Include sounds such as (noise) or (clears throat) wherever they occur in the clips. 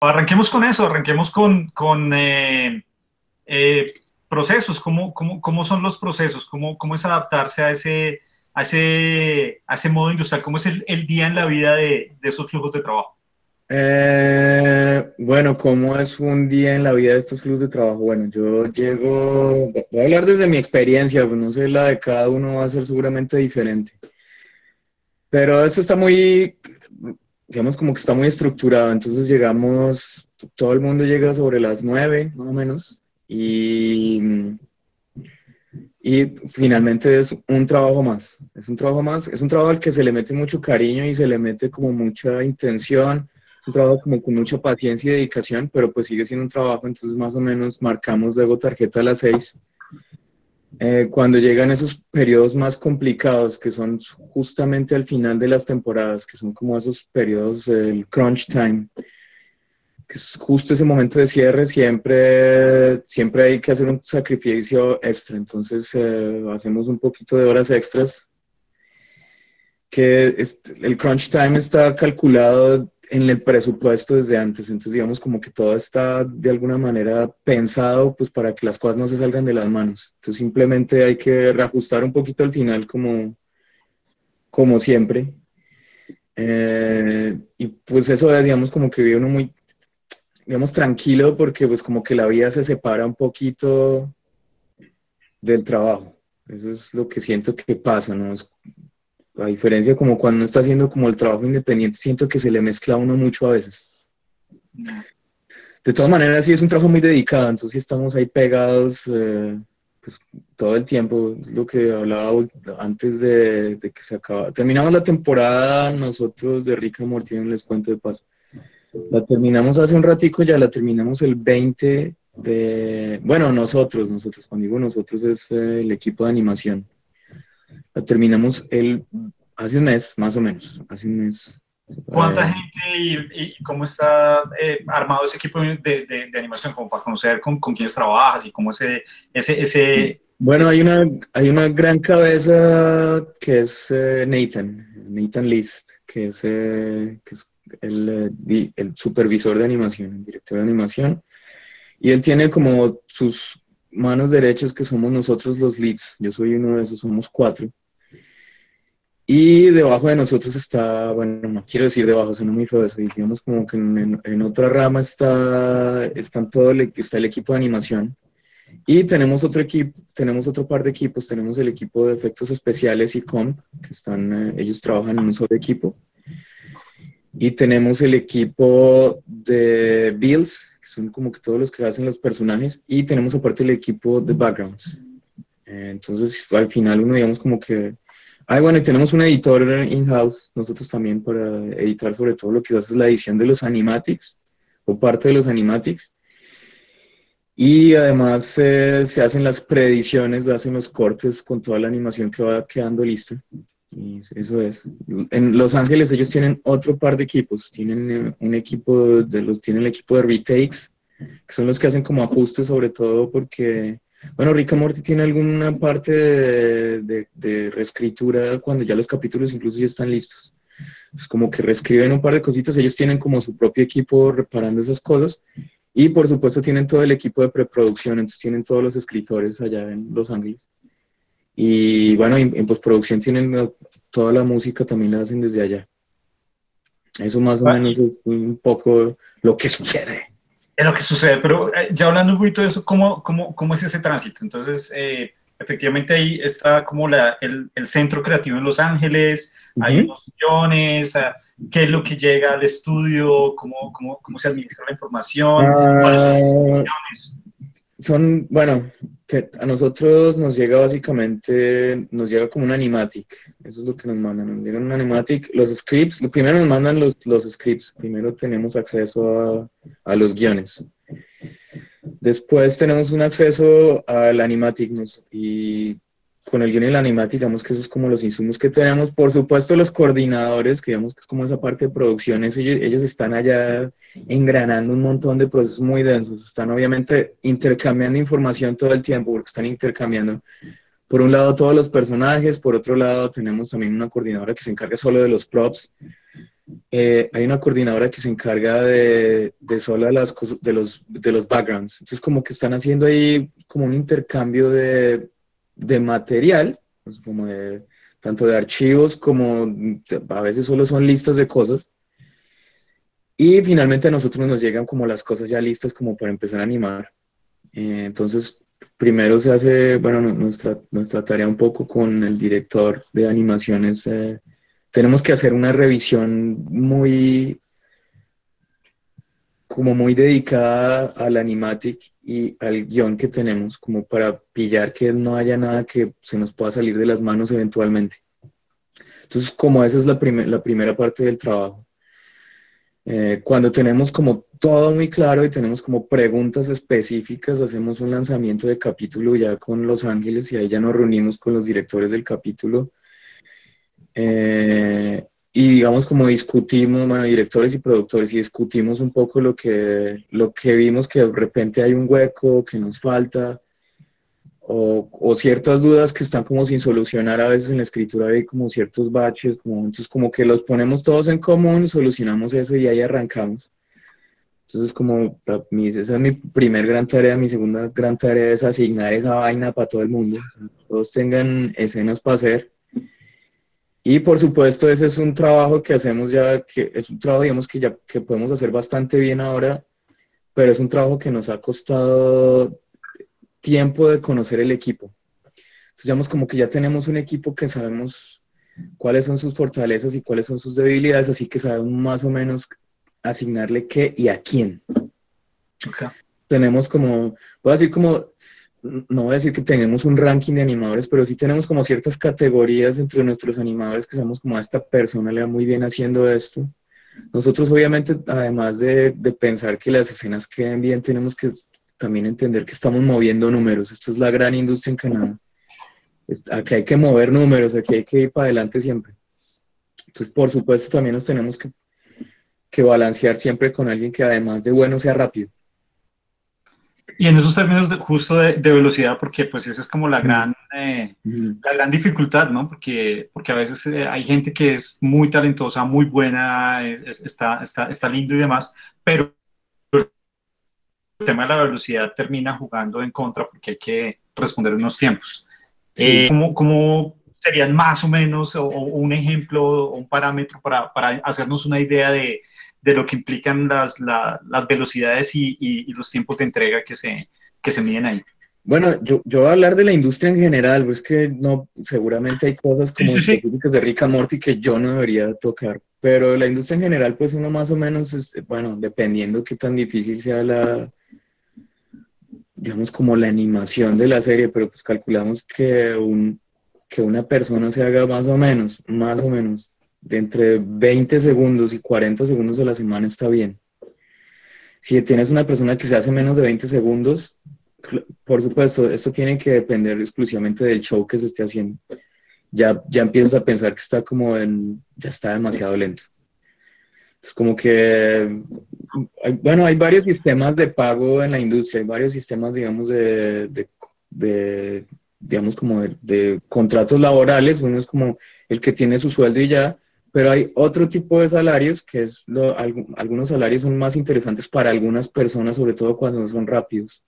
Arranquemos con eso, arranquemos con, con eh, eh, procesos, ¿Cómo, cómo, cómo, son los procesos, cómo, cómo es adaptarse a ese, a ese, a ese modo industrial, cómo es el, el día en la vida de, de esos flujos de trabajo. Eh, bueno, ¿cómo es un día en la vida de estos flujos de trabajo? Bueno, yo llego, voy a hablar desde mi experiencia, pues no sé, la de cada uno va a ser seguramente diferente. Pero esto está muy, digamos como que está muy estructurado, entonces llegamos, todo el mundo llega sobre las nueve, más o menos, y, y finalmente es un trabajo más, es un trabajo más, es un trabajo al que se le mete mucho cariño y se le mete como mucha intención, es un trabajo como con mucha paciencia y dedicación, pero pues sigue siendo un trabajo, entonces más o menos marcamos luego tarjeta a las seis eh, cuando llegan esos periodos más complicados, que son justamente al final de las temporadas, que son como esos periodos, el crunch time, que es justo ese momento de cierre, siempre, siempre hay que hacer un sacrificio extra. Entonces eh, hacemos un poquito de horas extras, que el crunch time está calculado en el presupuesto desde antes, entonces digamos como que todo está de alguna manera pensado pues para que las cosas no se salgan de las manos. Entonces simplemente hay que reajustar un poquito al final como, como siempre. Eh, y pues eso es, digamos, como que vive uno muy, digamos, tranquilo porque pues como que la vida se separa un poquito del trabajo. Eso es lo que siento que pasa, ¿no? A diferencia como cuando uno está haciendo como el trabajo independiente, siento que se le mezcla uno mucho a veces. De todas maneras, sí es un trabajo muy dedicado, entonces estamos ahí pegados eh, pues, todo el tiempo, es lo que hablaba antes de, que se acaba. Terminamos la temporada nosotros de Rica Morty, les cuento de paso. La terminamos hace un ratico, ya la terminamos el 20 de... Bueno, nosotros, nosotros, cuando digo nosotros es eh, el equipo de animación terminamos el, hace un mes, más o menos, hace un mes. ¿Cuánta gente y, cómo está eh, armado ese equipo de, de, animación, como para conocer con, con quiénes trabajas y cómo ese, ese, ese... Bueno, hay una, hay una gran cabeza que es eh, Nathan, Nathan List, que es, eh, que es el, el, supervisor de animación, el director de animación, y él tiene como sus manos derechas que somos nosotros los leads, yo soy uno de esos, somos cuatro. Y debajo de nosotros está, bueno, no quiero decir debajo, suena muy feo eso, digamos como que en, otra rama está, están todo el, está el equipo de animación. Y tenemos otro equipo, tenemos otro par de equipos, tenemos el equipo de efectos especiales y comp, que están, eh, ellos trabajan en un solo equipo. Y tenemos el equipo de Bills, que son como que todos los que hacen los personajes, y tenemos aparte el equipo de backgrounds. Eh, entonces, al final uno digamos como que Ah, bueno, y tenemos un editor in-house, nosotros también para editar sobre todo lo que es la edición de los animatics o parte de los animatics. Y además eh, se hacen las predicciones, se hacen los cortes con toda la animación que va quedando lista. Y eso es. En Los Ángeles ellos tienen otro par de equipos. Tienen eh, un equipo de los, tienen el equipo de retakes, que son los que hacen como ajustes sobre todo porque bueno, Rick Morty tiene alguna parte de, reescritura cuando ya los capítulos incluso ya están listos. Es como que reescriben un par de cositas, ellos tienen como su propio equipo reparando esas cosas y por supuesto tienen todo el equipo de preproducción, entonces tienen todos los escritores allá en Los Ángeles. Y bueno, en, postproducción tienen toda la música, también la hacen desde allá. Eso más o menos es un poco lo que sucede es lo que sucede, pero eh, ya hablando un poquito de eso, ¿cómo, cómo, cómo es ese tránsito? Entonces, eh, efectivamente ahí está como la, el, el, centro creativo en Los Ángeles, hay unos millones, ¿qué es lo que llega al estudio? ¿Cómo, cómo, cómo se administra la información? ¿Cuáles son las millones? Son, bueno, a nosotros nos llega básicamente, nos llega como un animatic, eso es lo que nos mandan, nos llega un animatic, los scripts, primero nos mandan los, los scripts, primero tenemos acceso a, a los guiones, después tenemos un acceso al animatic y con el guion y el animatic, digamos que eso es como los insumos que tenemos. Por supuesto, los coordinadores, que digamos que es como esa parte de producciones, ellos, ellos están allá engranando un montón de procesos muy densos. Están obviamente intercambiando información todo el tiempo, porque están intercambiando, por un lado, todos los personajes, por otro lado, tenemos también una coordinadora que se encarga solo de los props. eh, hay una coordinadora que se encarga de, de solo las cosas, de los, de los backgrounds. Entonces, como que están haciendo ahí como un intercambio de, de material, pues tanto de archivos como a veces solo son listas de cosas. Y finalmente a nosotros nos llegan como las cosas ya listas como para empezar a animar. Eh, entonces, primero se hace, bueno, nuestra, nuestra tarea un poco con el director de animaciones. Eh, tenemos que hacer una revisión muy, como muy dedicada al animatic y al guion que tenemos, como para pillar que no haya nada que se nos pueda salir de las manos eventualmente. Entonces, como esa es la, la primera parte del trabajo. Eh, cuando tenemos como todo muy claro y tenemos como preguntas específicas, hacemos un lanzamiento de capítulo ya con Los Ángeles y ahí ya nos reunimos con los directores del capítulo. Eh, y digamos como discutimos, bueno, directores y productores, y discutimos un poco lo que, lo que vimos, que de repente hay un hueco, que nos falta, o, ciertas dudas que están como sin solucionar a veces en la escritura hay como ciertos baches, como, entonces como que los ponemos todos en común, solucionamos eso y ahí arrancamos. Entonces como esa es mi primer gran tarea, mi segunda gran tarea es asignar esa vaina para todo el mundo, todos tengan escenas para hacer. Y por supuesto ese es un trabajo que hacemos ya, que es un trabajo digamos que ya que podemos hacer bastante bien ahora, pero es un trabajo que nos ha costado tiempo de conocer el equipo. Entonces, digamos como que ya tenemos un equipo que sabemos cuáles son sus fortalezas y cuáles son sus debilidades, así que sabemos más o menos asignarle qué y a quién. Tenemos como, voy a decir como, no voy a decir que tenemos un ranking de animadores, pero sí tenemos como ciertas categorías entre nuestros animadores que sabemos como a esta persona le va muy bien haciendo esto. Nosotros obviamente, además de, de pensar que las escenas queden bien, tenemos que también entender que estamos moviendo números. Esto es la gran industria en Canadá. Aquí hay que mover números, aquí hay que ir para adelante siempre. Entonces, por supuesto, también nos tenemos que, que balancear siempre con alguien que además de bueno sea rápido. Y en esos términos de, justo de, velocidad, porque pues esa es como la gran, eh, la gran dificultad, ¿no? Porque, porque a veces eh, hay gente que es muy talentosa, muy buena, está, está, está lindo y demás, pero el tema de la velocidad termina jugando en contra porque hay que responder unos tiempos. Eh, ¿cómo, serían más o menos o, un ejemplo o un parámetro para, para, hacernos una idea de, de lo que implican las, las velocidades y, y, los tiempos de entrega que se, que se miden ahí? Bueno, yo, yo voy a hablar de la industria en general, pues que no, seguramente hay cosas como sí, de Rick and Morty que yo no debería tocar, pero la industria en general, pues uno más o menos, bueno, dependiendo qué tan difícil sea la, digamos, como la animación de la serie, pero pues calculamos que, un, que una persona se haga más o menos, más o menos, de entre 20 segundos y 40 segundos a la semana está bien. Si tienes una persona que se hace menos de 20 segundos, por supuesto, esto tiene que depender exclusivamente del show que se esté haciendo. Ya, ya empiezas a pensar que está como en, ya está demasiado lento. Es como que, bueno, hay varios sistemas de pago en la industria, hay varios sistemas, digamos, de, de, digamos, como de, contratos laborales. Uno es como el que tiene su sueldo y ya, pero hay otro tipo de salarios que es, algunos salarios son más interesantes para algunas personas, sobre todo cuando son rápidos.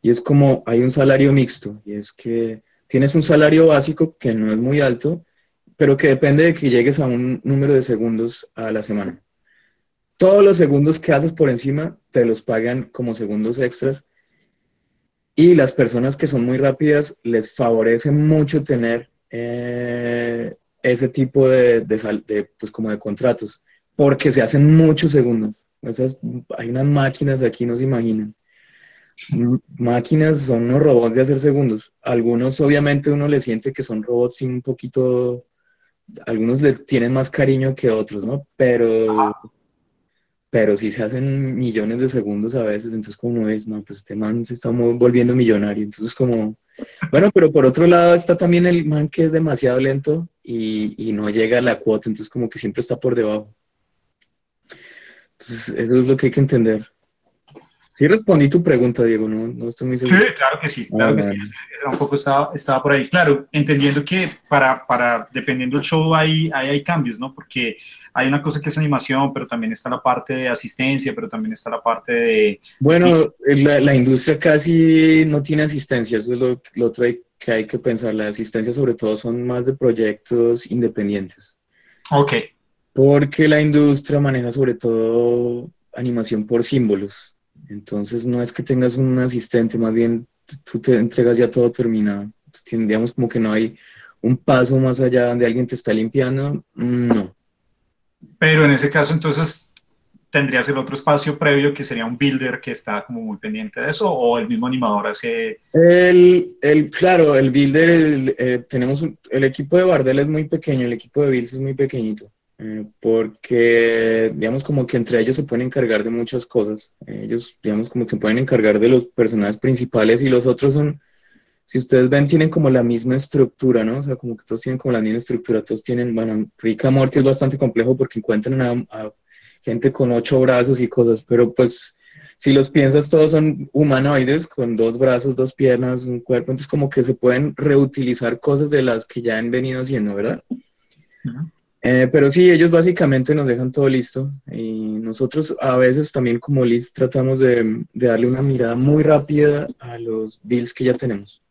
Y es como, hay un salario mixto, y es que tienes un salario básico que no es muy alto, pero que depende de que llegues a un número de segundos a la semana. Todos los segundos que haces por encima te los pagan como segundos extras y las personas que son muy rápidas les favorece mucho tener eh, ese tipo de, de, pues como de contratos porque se hacen muchos segundos. Esas, hay unas máquinas aquí, no se imaginan. Máquinas son unos robots de hacer segundos. Algunos obviamente uno le siente que son robots un poquito algunos le tienen más cariño que otros, ¿no? Pero, pero sí se hacen millones de segundos a veces, entonces como es, no, pues este man se está volviendo millonario, entonces como, bueno, pero por otro lado está también el man que es demasiado lento y, y no llega a la cuota, entonces como que siempre está por debajo. Entonces eso es lo que hay que entender. Sí respondí tu pregunta, Diego, no, no estoy muy seguro. Sí, claro que sí, claro que sí. Un poco estaba, estaba por ahí. Claro, entendiendo que para, para dependiendo del show hay, hay, hay, cambios, ¿no? Porque hay una cosa que es animación, pero también está la parte de asistencia, pero también está la parte de... Bueno, la, industria casi no tiene asistencia, eso es lo, lo otro que hay que pensar. La asistencia sobre todo son más de proyectos independientes. Ok. Porque la industria maneja sobre todo animación por símbolos. Entonces no es que tengas un asistente, más bien tú te entregas ya todo terminado. Digamos como que no hay un paso más allá donde alguien te está limpiando, no. Pero en ese caso entonces tendrías el otro espacio previo que sería un builder que está como muy pendiente de eso o el mismo animador hace... El, el claro, el builder, eh, tenemos el equipo de Bardel es muy pequeño, el equipo de Builds es muy pequeñito. Eh, porque, digamos, como que entre ellos se pueden encargar de muchas cosas. Ellos, digamos, como que se pueden encargar de los personajes principales y los otros son, si ustedes ven, tienen como la misma estructura, ¿no? O sea, como que todos tienen como la misma estructura, todos tienen, bueno, Rica Morty es bastante complejo porque encuentran a, gente con ocho brazos y cosas, pero pues si los piensas, todos son humanoides con dos brazos, dos piernas, un cuerpo, entonces como que se pueden reutilizar cosas de las que ya han venido haciendo, ¿verdad? Eh, pero sí, ellos básicamente nos dejan todo listo y nosotros a veces también como Liz tratamos de, darle una mirada muy rápida a los bills que ya tenemos.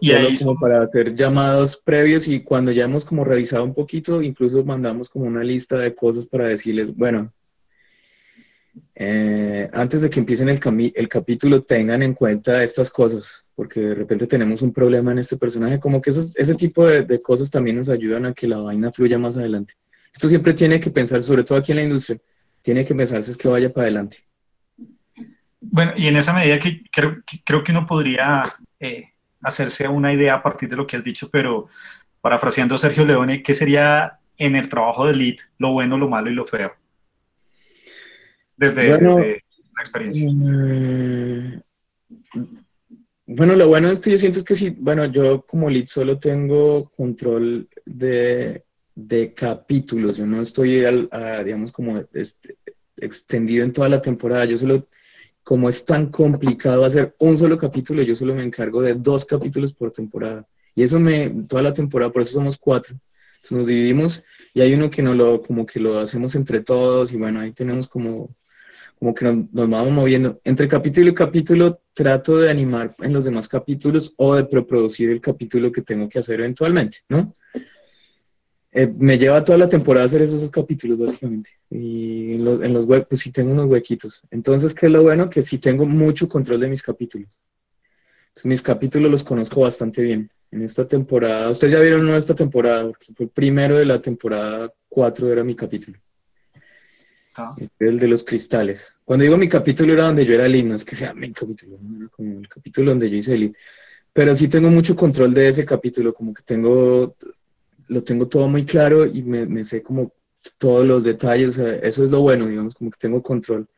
Y ahí como para hacer llamados previos y cuando ya hemos como revisado un poquito, incluso mandamos como una lista de cosas para decirles, bueno, eh, antes de que empiecen el, el capítulo tengan en cuenta estas cosas, porque de repente tenemos un problema en este personaje, como que ese tipo de, de, cosas también nos ayudan a que la vaina fluya más adelante. Esto siempre tiene que pensar, sobre todo aquí en la industria, tiene que pensarse es que vaya para adelante. Bueno, y en esa medida que creo que, creo que uno podría eh, hacerse una idea a partir de lo que has dicho, pero parafraseando a Sergio Leone, ¿qué sería en el trabajo de lead lo bueno, lo malo y lo feo? desde, la experiencia? Mm, bueno, lo bueno es que yo siento que sí, bueno, yo como lead solo tengo control de, capítulos, yo no estoy, digamos, como este, extendido en toda la temporada, yo solo, como es tan complicado hacer un solo capítulo, yo solo me encargo de dos capítulos por temporada. Y eso me, toda la temporada, por eso somos cuatro. nos dividimos y hay uno que no lo, como que lo hacemos entre todos y bueno, ahí tenemos como como que nos, vamos moviendo. Entre capítulo y capítulo trato de animar en los demás capítulos o de preproducir el capítulo que tengo que hacer eventualmente, ¿no? Eh, me lleva toda la temporada hacer esos capítulos, básicamente. Y en los, en los web, pues sí tengo unos huequitos. Entonces, ¿qué es lo bueno? Que sí tengo mucho control de mis capítulos. Entonces, mis capítulos los conozco bastante bien. En esta temporada, ustedes ya vieron uno de esta temporada, porque fue el primero de la temporada 4, era mi capítulo. Ah. El de los cristales. Cuando digo mi capítulo era donde yo era lead, no es que sea mi capítulo, como el capítulo donde yo hice lead. Pero sí tengo mucho control de ese capítulo, como que tengo, lo tengo todo muy claro y me, sé como todos los detalles, eso es lo bueno, digamos, como que tengo control.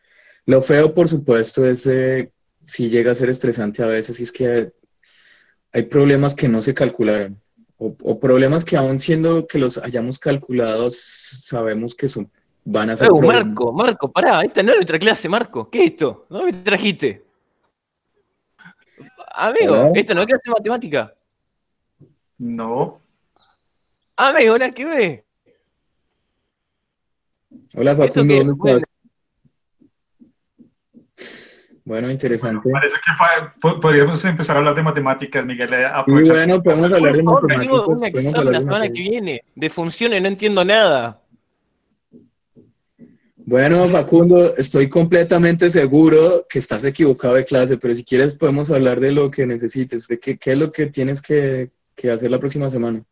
Lo feo, por supuesto, es eh, si llega a ser estresante a veces, y es que hay problemas que no se calcularon, o, o problemas que aún siendo que los hayamos calculado, sabemos que son van a ser. Marco, Marco, pará, esta no es nuestra clase, Marco. ¿Qué es esto? ¿No me trajiste? Amigo, ¿esta no es clase de matemática? No. Amigo, ¿la que ve? Hola Facundo, Bueno, interesante. parece que podríamos empezar a hablar de matemáticas, Miguel. Eh, Muy bueno, podemos hablar de matemáticas. Tengo un examen la semana que viene de funciones, no entiendo nada. Bueno, Facundo, estoy completamente seguro que estás equivocado de clase, pero si quieres podemos hablar de lo que necesites, de qué, qué es lo que tienes que, hacer la próxima semana.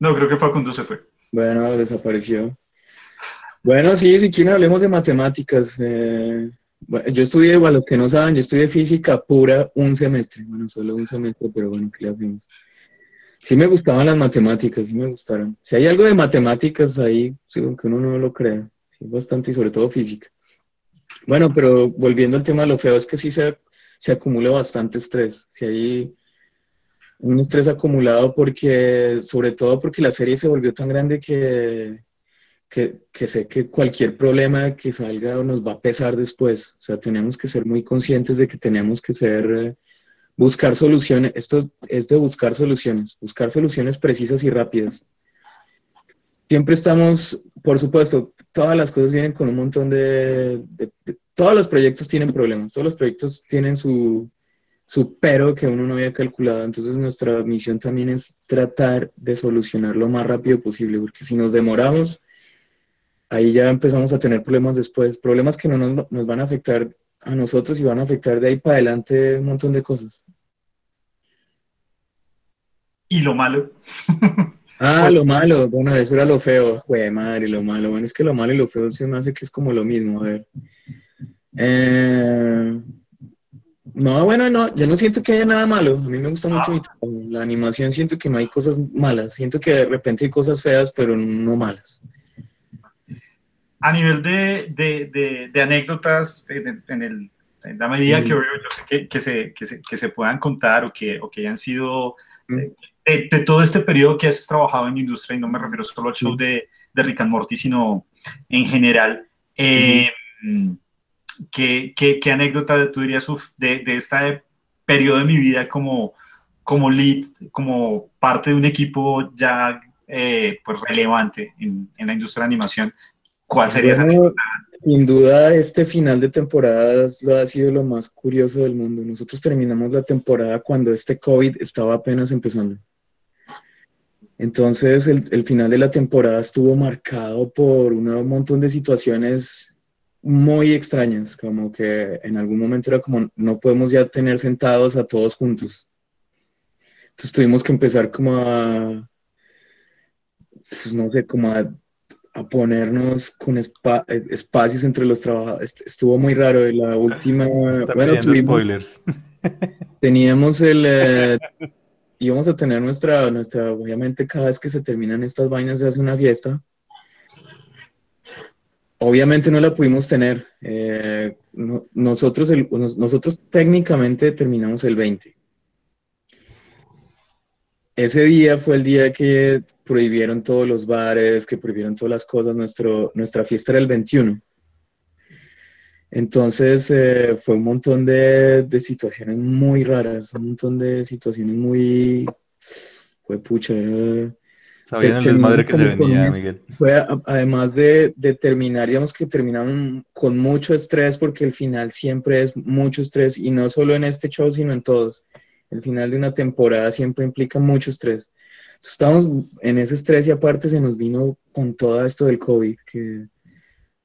No, creo que Facundo se fue. Bueno, desapareció. Bueno, sí, si quieren hablemos de matemáticas. Eh, yo estudié, a los que no saben, yo estudié física pura un semestre. Bueno, solo un semestre, pero bueno, ¿qué le hacemos? Sí me gustaban las matemáticas, sí me gustaron. Si hay algo de matemáticas ahí, aunque uno no lo crea, sí, bastante y sobre todo física. Bueno, pero volviendo al tema de lo feo, es que sí se, se acumula bastante estrés. Si hay un estrés acumulado porque, sobre todo porque la serie se volvió tan grande que, que, que, sé que cualquier problema que salga nos va a pesar después. O sea, tenemos que ser muy conscientes de que tenemos que ser buscar soluciones, esto es de buscar soluciones, buscar soluciones precisas y rápidas. Siempre estamos, por supuesto, todas las cosas vienen con un montón de, todos los proyectos tienen problemas, todos los proyectos tienen su, su pero que uno no había calculado. Entonces nuestra misión también es tratar de solucionar lo más rápido posible, porque si nos demoramos, ahí ya empezamos a tener problemas después, problemas que no nos, nos van a afectar a nosotros y van a afectar de ahí para adelante un montón de cosas. ¿Y lo malo? (laughs) Ah, lo malo, bueno, eso era lo feo, Jue madre, lo malo. Bueno, es que lo malo y lo feo se me hace que es como lo mismo, a ver. Eh, no, bueno, no, yo no siento que haya nada malo. A mí me gusta mucho ah. la animación, siento que no hay cosas malas. Siento que de repente hay cosas feas, pero no malas. A nivel de, anécdotas, en, la medida que, yo sé que, se, que, se, puedan contar o que, o que hayan sido de, todo este periodo que has trabajado en industria, y no me refiero solo al show de, de Rick and Morty, sino en general, eh, ¿qué, qué, anécdota tú dirías de, de este periodo de mi vida como, como lead, como parte de un equipo ya eh, pues relevante en, en, la industria de animación? ¿Cuál sería esa anécdota? Sin duda, este final de temporada lo ha sido lo más curioso del mundo. Nosotros terminamos la temporada cuando este COVID estaba apenas empezando. Entonces, el, final de la temporada estuvo marcado por un montón de situaciones muy extrañas, como que en algún momento era como, no podemos ya tener sentados a todos juntos. Entonces tuvimos que empezar como a, pues no sé, como a, ponernos con espacios entre los trabajadores. Estuvo muy raro. La última, bueno, tuvimos, (laughs) (laughs) teníamos el... Eh, íbamos a tener nuestra, nuestra, obviamente cada vez que se terminan estas vainas se hace una fiesta. Obviamente no la pudimos tener. Eh, nosotros, nosotros técnicamente terminamos el 20. Ese día fue el día que prohibieron todos los bares, que prohibieron todas las cosas. Nuestro, nuestra fiesta era el 21. Entonces eh, fue un montón de, situaciones muy raras, un montón de situaciones muy... Fue pucha. Sabían el desmadre que se venía, Miguel. Fue además de, de, terminar, digamos que terminaron con mucho estrés porque el final siempre es mucho estrés y no solo en este show, sino en todos. El final de una temporada siempre implica mucho estrés. Estamos en ese estrés y aparte se nos vino con todo esto del COVID, que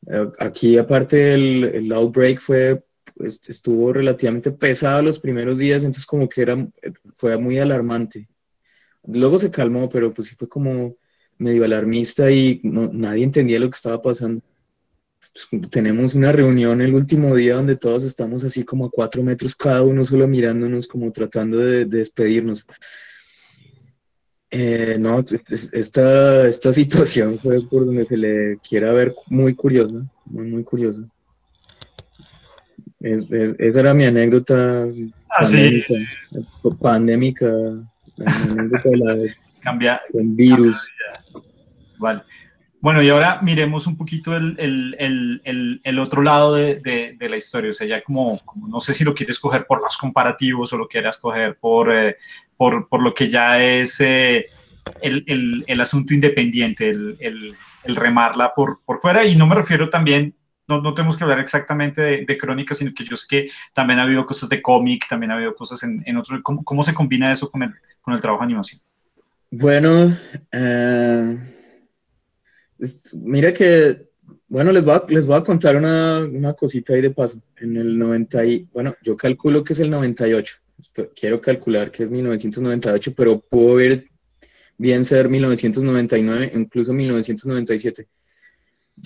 eh, aquí, aparte, el, el outbreak fue, pues, estuvo relativamente pesado los primeros días, entonces como que era, fue muy alarmante. Luego se calmó, pero pues sí fue como medio alarmista y no, nadie entendía lo que estaba pasando. Pues, tenemos una reunión el último día donde todos estamos así como a cuatro metros cada uno, solo mirándonos, como tratando de despedirnos. Eh, no, esta, esta (laughs) situación fue por donde se le quiera ver muy curiosa, muy, muy curiosa. esa era mi anécdota ah, pandémica, la, (laughs) Cambia, del virus. Vale. Bueno, y ahora miremos un poquito el, el, el, el otro lado de, de, la historia. O sea, ya como, no sé si lo quieres coger por los comparativos o lo quieras coger por, eh, por, por, lo que ya es eh, el, asunto independiente, el, remarla por, por fuera. Y no me refiero también no, no, tenemos que hablar exactamente de, de crónicas, sino que yo sé que también ha habido cosas de cómic, también ha habido cosas en, en otro. ¿cómo, ¿Cómo, se combina eso con el, con el trabajo de animación? Bueno, eh, Mira que, bueno, les voy a, les voy a contar una, una, cosita ahí de paso. En el 90, y, bueno, yo calculo que es el 98. quiero calcular que es 1998, pero pudo ver bien ser 1999, incluso 1997.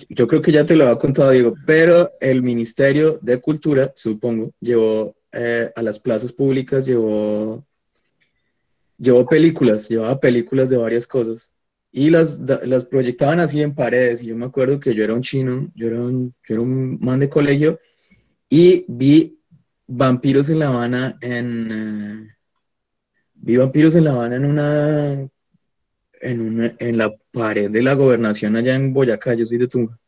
Yo creo que ya te lo había contado, Diego, pero el Ministerio de Cultura, supongo, llevó eh, a las plazas públicas, llevó, llevó películas, llevaba películas de varias cosas y las, las proyectaban así en paredes. Y yo me acuerdo que yo era un chino, yo era un, yo era un man de colegio y vi Vampiros en La Habana en... Eh, vi Vampiros en La Habana en una, en una... en la pared de la gobernación allá en Boyacá, yo soy de Tunja.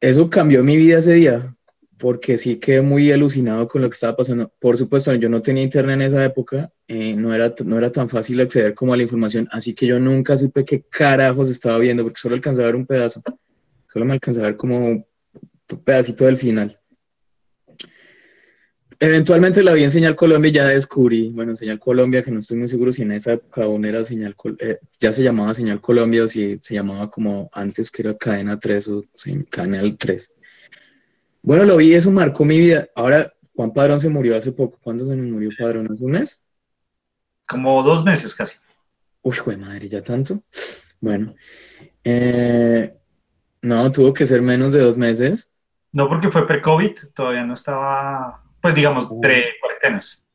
Eso cambió mi vida ese día. porque sí quedé muy alucinado con lo que estaba pasando. Por supuesto, yo no tenía internet en esa época, eh, no, era, no era tan fácil acceder como a la información, así que yo nunca supe qué carajos estaba viendo, porque solo alcanzaba a ver un pedazo, solo me alcanzaba a ver como un pedacito del final. Eventualmente la vi en Señal Colombia y ya descubrí, bueno, Señal Colombia, que no estoy muy seguro si en esa época aún era Señal, eh, ya se llamaba Señal Colombia o si se llamaba como antes que era Cadena 3 o Canal 3. Bueno, lo vi, eso marcó mi vida. Ahora, Juan Padrón se murió hace poco. ¿Cuándo se nos murió Padrón? ¿Hace un mes? Como dos meses casi. Uy, güey, madre, ¿ya tanto? Bueno. Eh, no, tuvo que ser menos de dos meses. No, porque fue pre-COVID, todavía no estaba pues digamos, tres cuarentenas.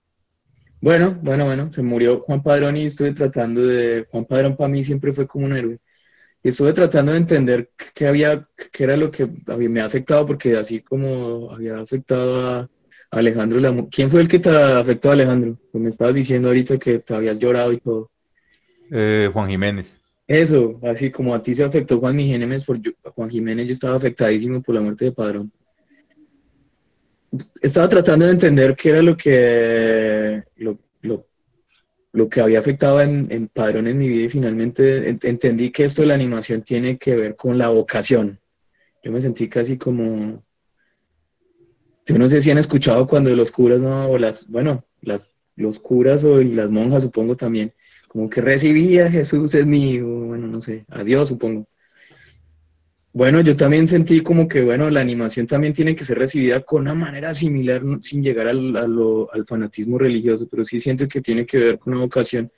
Bueno, bueno, bueno, se murió Juan Padrón y estuve tratando de, Juan Padrón para mí siempre fue como un héroe. Y estuve tratando de entender qué había, qué era lo que me ha afectado, porque así como había afectado a Alejandro, ¿quién fue el que te afectó a Alejandro? Pues me estabas diciendo ahorita que te habías llorado y todo. Eh, Juan Jiménez. Eso, así como a ti se afectó Juan Jiménez, por Juan Jiménez yo estaba afectadísimo por la muerte de Padrón estaba tratando de entender qué era lo que, lo, que había afectado en, en Padrón en mi vida y finalmente entendí que esto de la animación tiene que ver con la vocación. Yo me sentí casi como... Yo no sé si han escuchado cuando los curas, ¿no? o las, bueno, las, los curas o las monjas supongo también, como que recibía Jesús es mío, bueno, no sé, a Dios supongo. Bueno, yo también sentí como que, bueno, la animación también tiene que ser recibida con una manera similar, sin llegar al, fanatismo religioso, pero sí siento que tiene que ver con una vocación.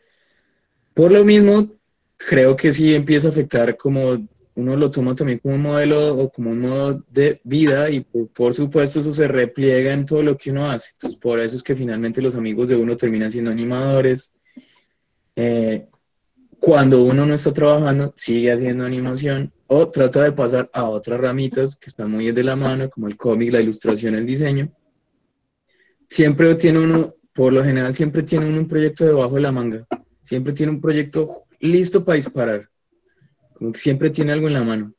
Por lo mismo, creo que sí empieza a afectar como uno lo toma también como un modelo o como un modo de vida y por, supuesto eso se repliega en todo lo que uno hace. Entonces, por eso es que finalmente los amigos de uno terminan siendo animadores. Eh, cuando uno no está trabajando, sigue haciendo animación o trata de pasar a otras ramitas que están muy de la mano, como el cómic, la ilustración, el diseño. Siempre tiene uno, por lo general, siempre tiene uno un proyecto debajo de la manga. Siempre tiene un proyecto listo para disparar. Como que siempre tiene algo en la mano.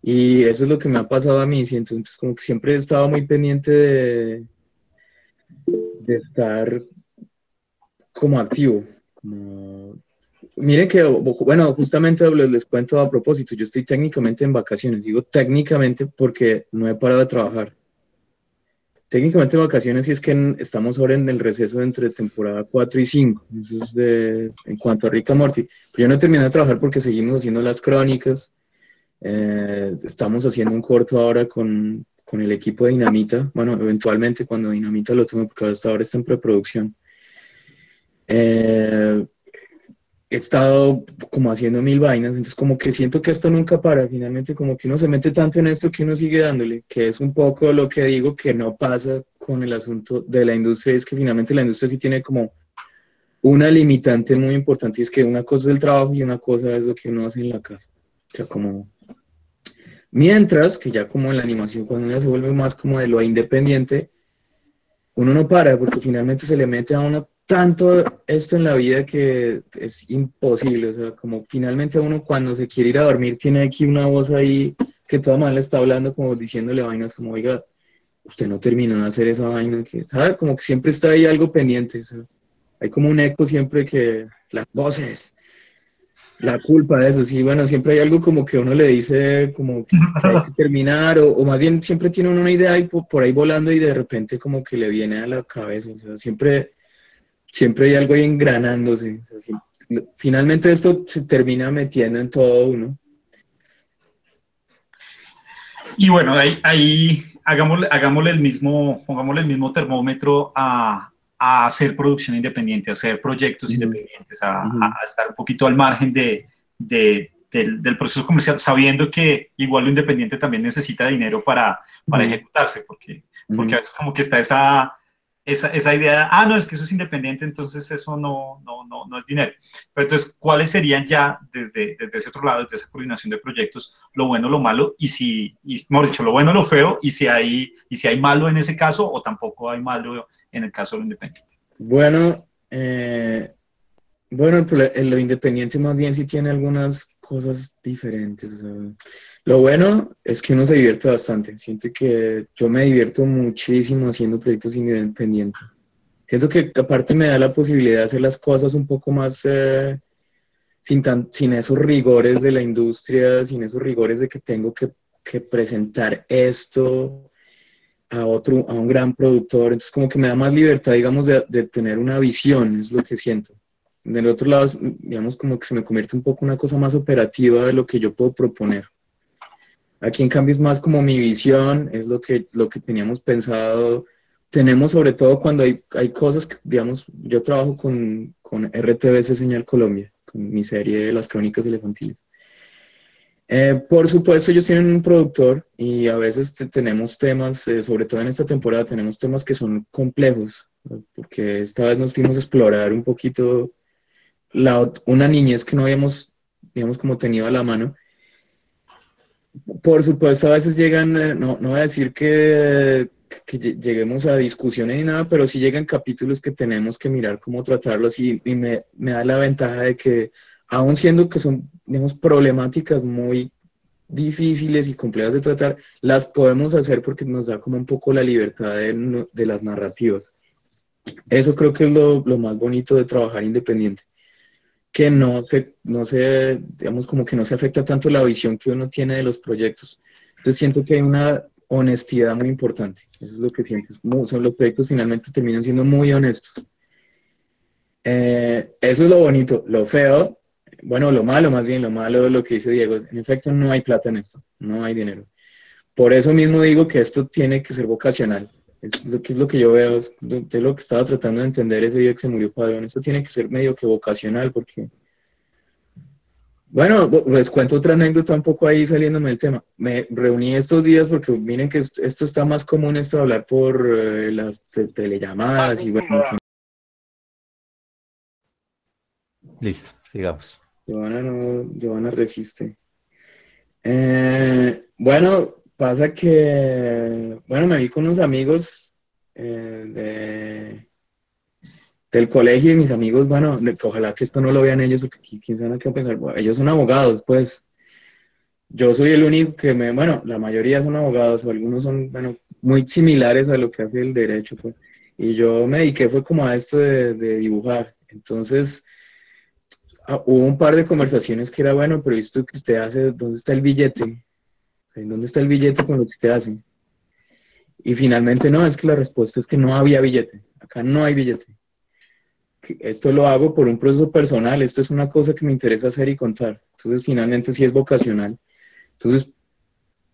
Y eso es lo que me ha pasado a mí. Siento. Entonces, como que siempre he estado muy pendiente de, de estar como activo, como Miren que, bueno, justamente les, cuento a propósito, yo estoy técnicamente en vacaciones, digo técnicamente porque no he parado de trabajar. Técnicamente en vacaciones y es que estamos ahora en el receso entre temporada 4 y 5, eso es de, en cuanto a Rica Morty. Yo no he terminado de trabajar porque seguimos haciendo las crónicas, eh, estamos haciendo un corto ahora con, con, el equipo de Dinamita, bueno, eventualmente cuando Dinamita lo tome, porque hasta ahora está en preproducción. Eh, he estado como haciendo mil vainas, entonces como que siento que esto nunca para, finalmente como que uno se mete tanto en esto que uno sigue dándole, que es un poco lo que digo que no pasa con el asunto de la industria, es que finalmente la industria sí tiene como una limitante muy importante, y es que una cosa es el trabajo y una cosa es lo que uno hace en la casa. O sea, como... Mientras que ya como en la animación, cuando uno se vuelve más como de lo independiente, uno no para porque finalmente se le mete a una tanto esto en la vida que es imposible, o sea, como finalmente uno cuando se quiere ir a dormir tiene aquí una voz ahí que toda mal le está hablando como diciéndole vainas como, oiga, usted no terminó de hacer esa vaina, que, ¿sabe? Como que siempre está ahí algo pendiente, o sea, hay como un eco siempre que las voces, la culpa de eso, sí, bueno, siempre hay algo como que uno le dice como que hay que terminar, o, o más bien siempre tiene uno una idea y por, por ahí volando y de repente como que le viene a la cabeza, o sea, siempre siempre hay algo ahí engranándose. finalmente esto se termina metiendo en todo uno. Y bueno, ahí, ahí hagámosle, hagámosle, el mismo, pongámosle el mismo termómetro a, a hacer producción independiente, a hacer proyectos independientes, a, estar un poquito al margen de, de, del, proceso comercial, sabiendo que igual lo independiente también necesita dinero para, para ejecutarse, porque, porque a veces como que está esa, esa, esa, idea de, ah, no, es que eso es independiente, entonces eso no, no, no, no es dinero. Pero entonces, ¿cuáles serían ya desde, desde ese otro lado, desde esa coordinación de proyectos, lo bueno, lo malo, y si, y, mejor dicho, lo bueno, lo feo, y si, hay, y si hay malo en ese caso, o tampoco hay malo en el caso de lo independiente? Bueno, eh, bueno, lo independiente más bien sí tiene algunas cosas diferentes. lo bueno es que uno se divierte bastante. Siento que yo me divierto muchísimo haciendo proyectos independientes. Siento que aparte me da la posibilidad de hacer las cosas un poco más eh, sin, tan, sin esos rigores de la industria, sin esos rigores de que tengo que, que presentar esto a otro, a un gran productor. Entonces como que me da más libertad, digamos, de, de tener una visión, es lo que siento. Del otro lado, digamos, como que se me convierte un poco una cosa más operativa de lo que yo puedo proponer. Aquí en cambio es más como mi visión, es lo que, lo que teníamos pensado. Tenemos sobre todo cuando hay, hay cosas que, digamos, yo trabajo con, con RTBC Señal Colombia, con mi serie de Las Crónicas Elefantiles. Eh, por supuesto, ellos tienen un productor y a veces te- tenemos temas, eh, sobre todo en esta temporada, tenemos temas que son complejos, porque esta vez nos fuimos a explorar un poquito la, una niñez que no habíamos, digamos, como tenido a la mano. Por supuesto, a veces llegan, eh, no, no voy a decir que, que lle- lleguemos a discusiones ni nada, pero sí llegan capítulos que tenemos que mirar cómo tratarlos y, me, me da la ventaja de que, aun siendo que son, digamos, problemáticas muy difíciles y complejas de tratar, las podemos hacer porque nos da como un poco la libertad de, de las narrativas. Eso creo que es lo, lo más bonito de trabajar independiente que no se, no se, digamos, como que no se afecta tanto la visión que uno tiene de los proyectos. Yo siento que hay una honestidad muy importante. Eso es lo que siento. Son los proyectos finalmente terminan siendo muy honestos. Eh, eso es lo bonito. Lo feo, bueno, lo malo más bien, lo malo, lo que dice Diego, en efecto no hay plata en esto, no hay dinero. Por eso mismo digo que esto tiene que ser vocacional. Lo que es lo que yo veo, es lo, de lo que estaba tratando de entender ese día que se murió Padrón. Esto tiene que ser medio que vocacional porque, bueno, les cuento otra anécdota un poco ahí saliéndome del tema. Me reuní estos días porque miren que est- esto está más común esto de hablar por eh, las te- telellamadas y bueno. Listo, sigamos. Giovanna no, Giovanna resiste. Eh, bueno, pasa que, bueno, me vi con unos amigos eh, de, del colegio y mis amigos, bueno, ojalá que esto no lo vean ellos, porque quién sabe qué pensar. Ellos son abogados, pues. Yo soy el único que me, bueno, la mayoría son abogados, o algunos son, bueno, muy similares a lo que hace el derecho, pues. Y yo me dediqué, fue como a esto de, de dibujar. Entonces, ah, hubo un par de conversaciones que era, bueno, pero esto que usted hace, ¿dónde está el billete? Sea, ¿Dónde está el billete con lo que usted hace? Y finalmente no, es que la respuesta es que no había billete. Acá no hay billete. Esto lo hago por un proceso personal, esto es una cosa que me interesa hacer y contar. Entonces, finalmente sí es vocacional. Entonces,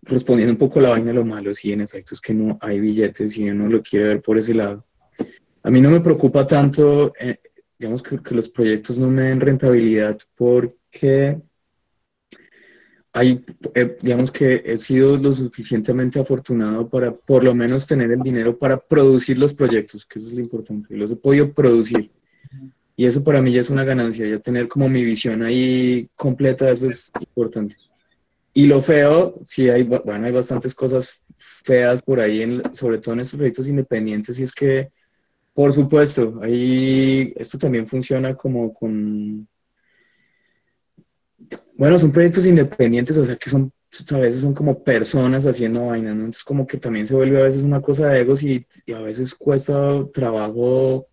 respondiendo un poco a la vaina lo malo, sí, en efecto, es que no hay billetes y uno lo quiere ver por ese lado. A mí no me preocupa tanto, eh, digamos, que, que los proyectos no me den rentabilidad porque hay, eh, digamos que he sido lo suficientemente afortunado para por lo menos tener el dinero para producir los proyectos, que eso es lo importante. Los he podido producir. Y eso para mí ya es una ganancia, ya tener como mi visión ahí completa, eso es importante. Y lo feo, sí hay, bueno, hay bastantes cosas feas por ahí, en- sobre todo en estos proyectos independientes, y es que, por supuesto, ahí esto también funciona como con, bueno, son proyectos independientes, o sea que son, a veces son como personas haciendo vainas, ¿no? Entonces como que también se vuelve a veces una cosa de egos y, y a veces cuesta trabajo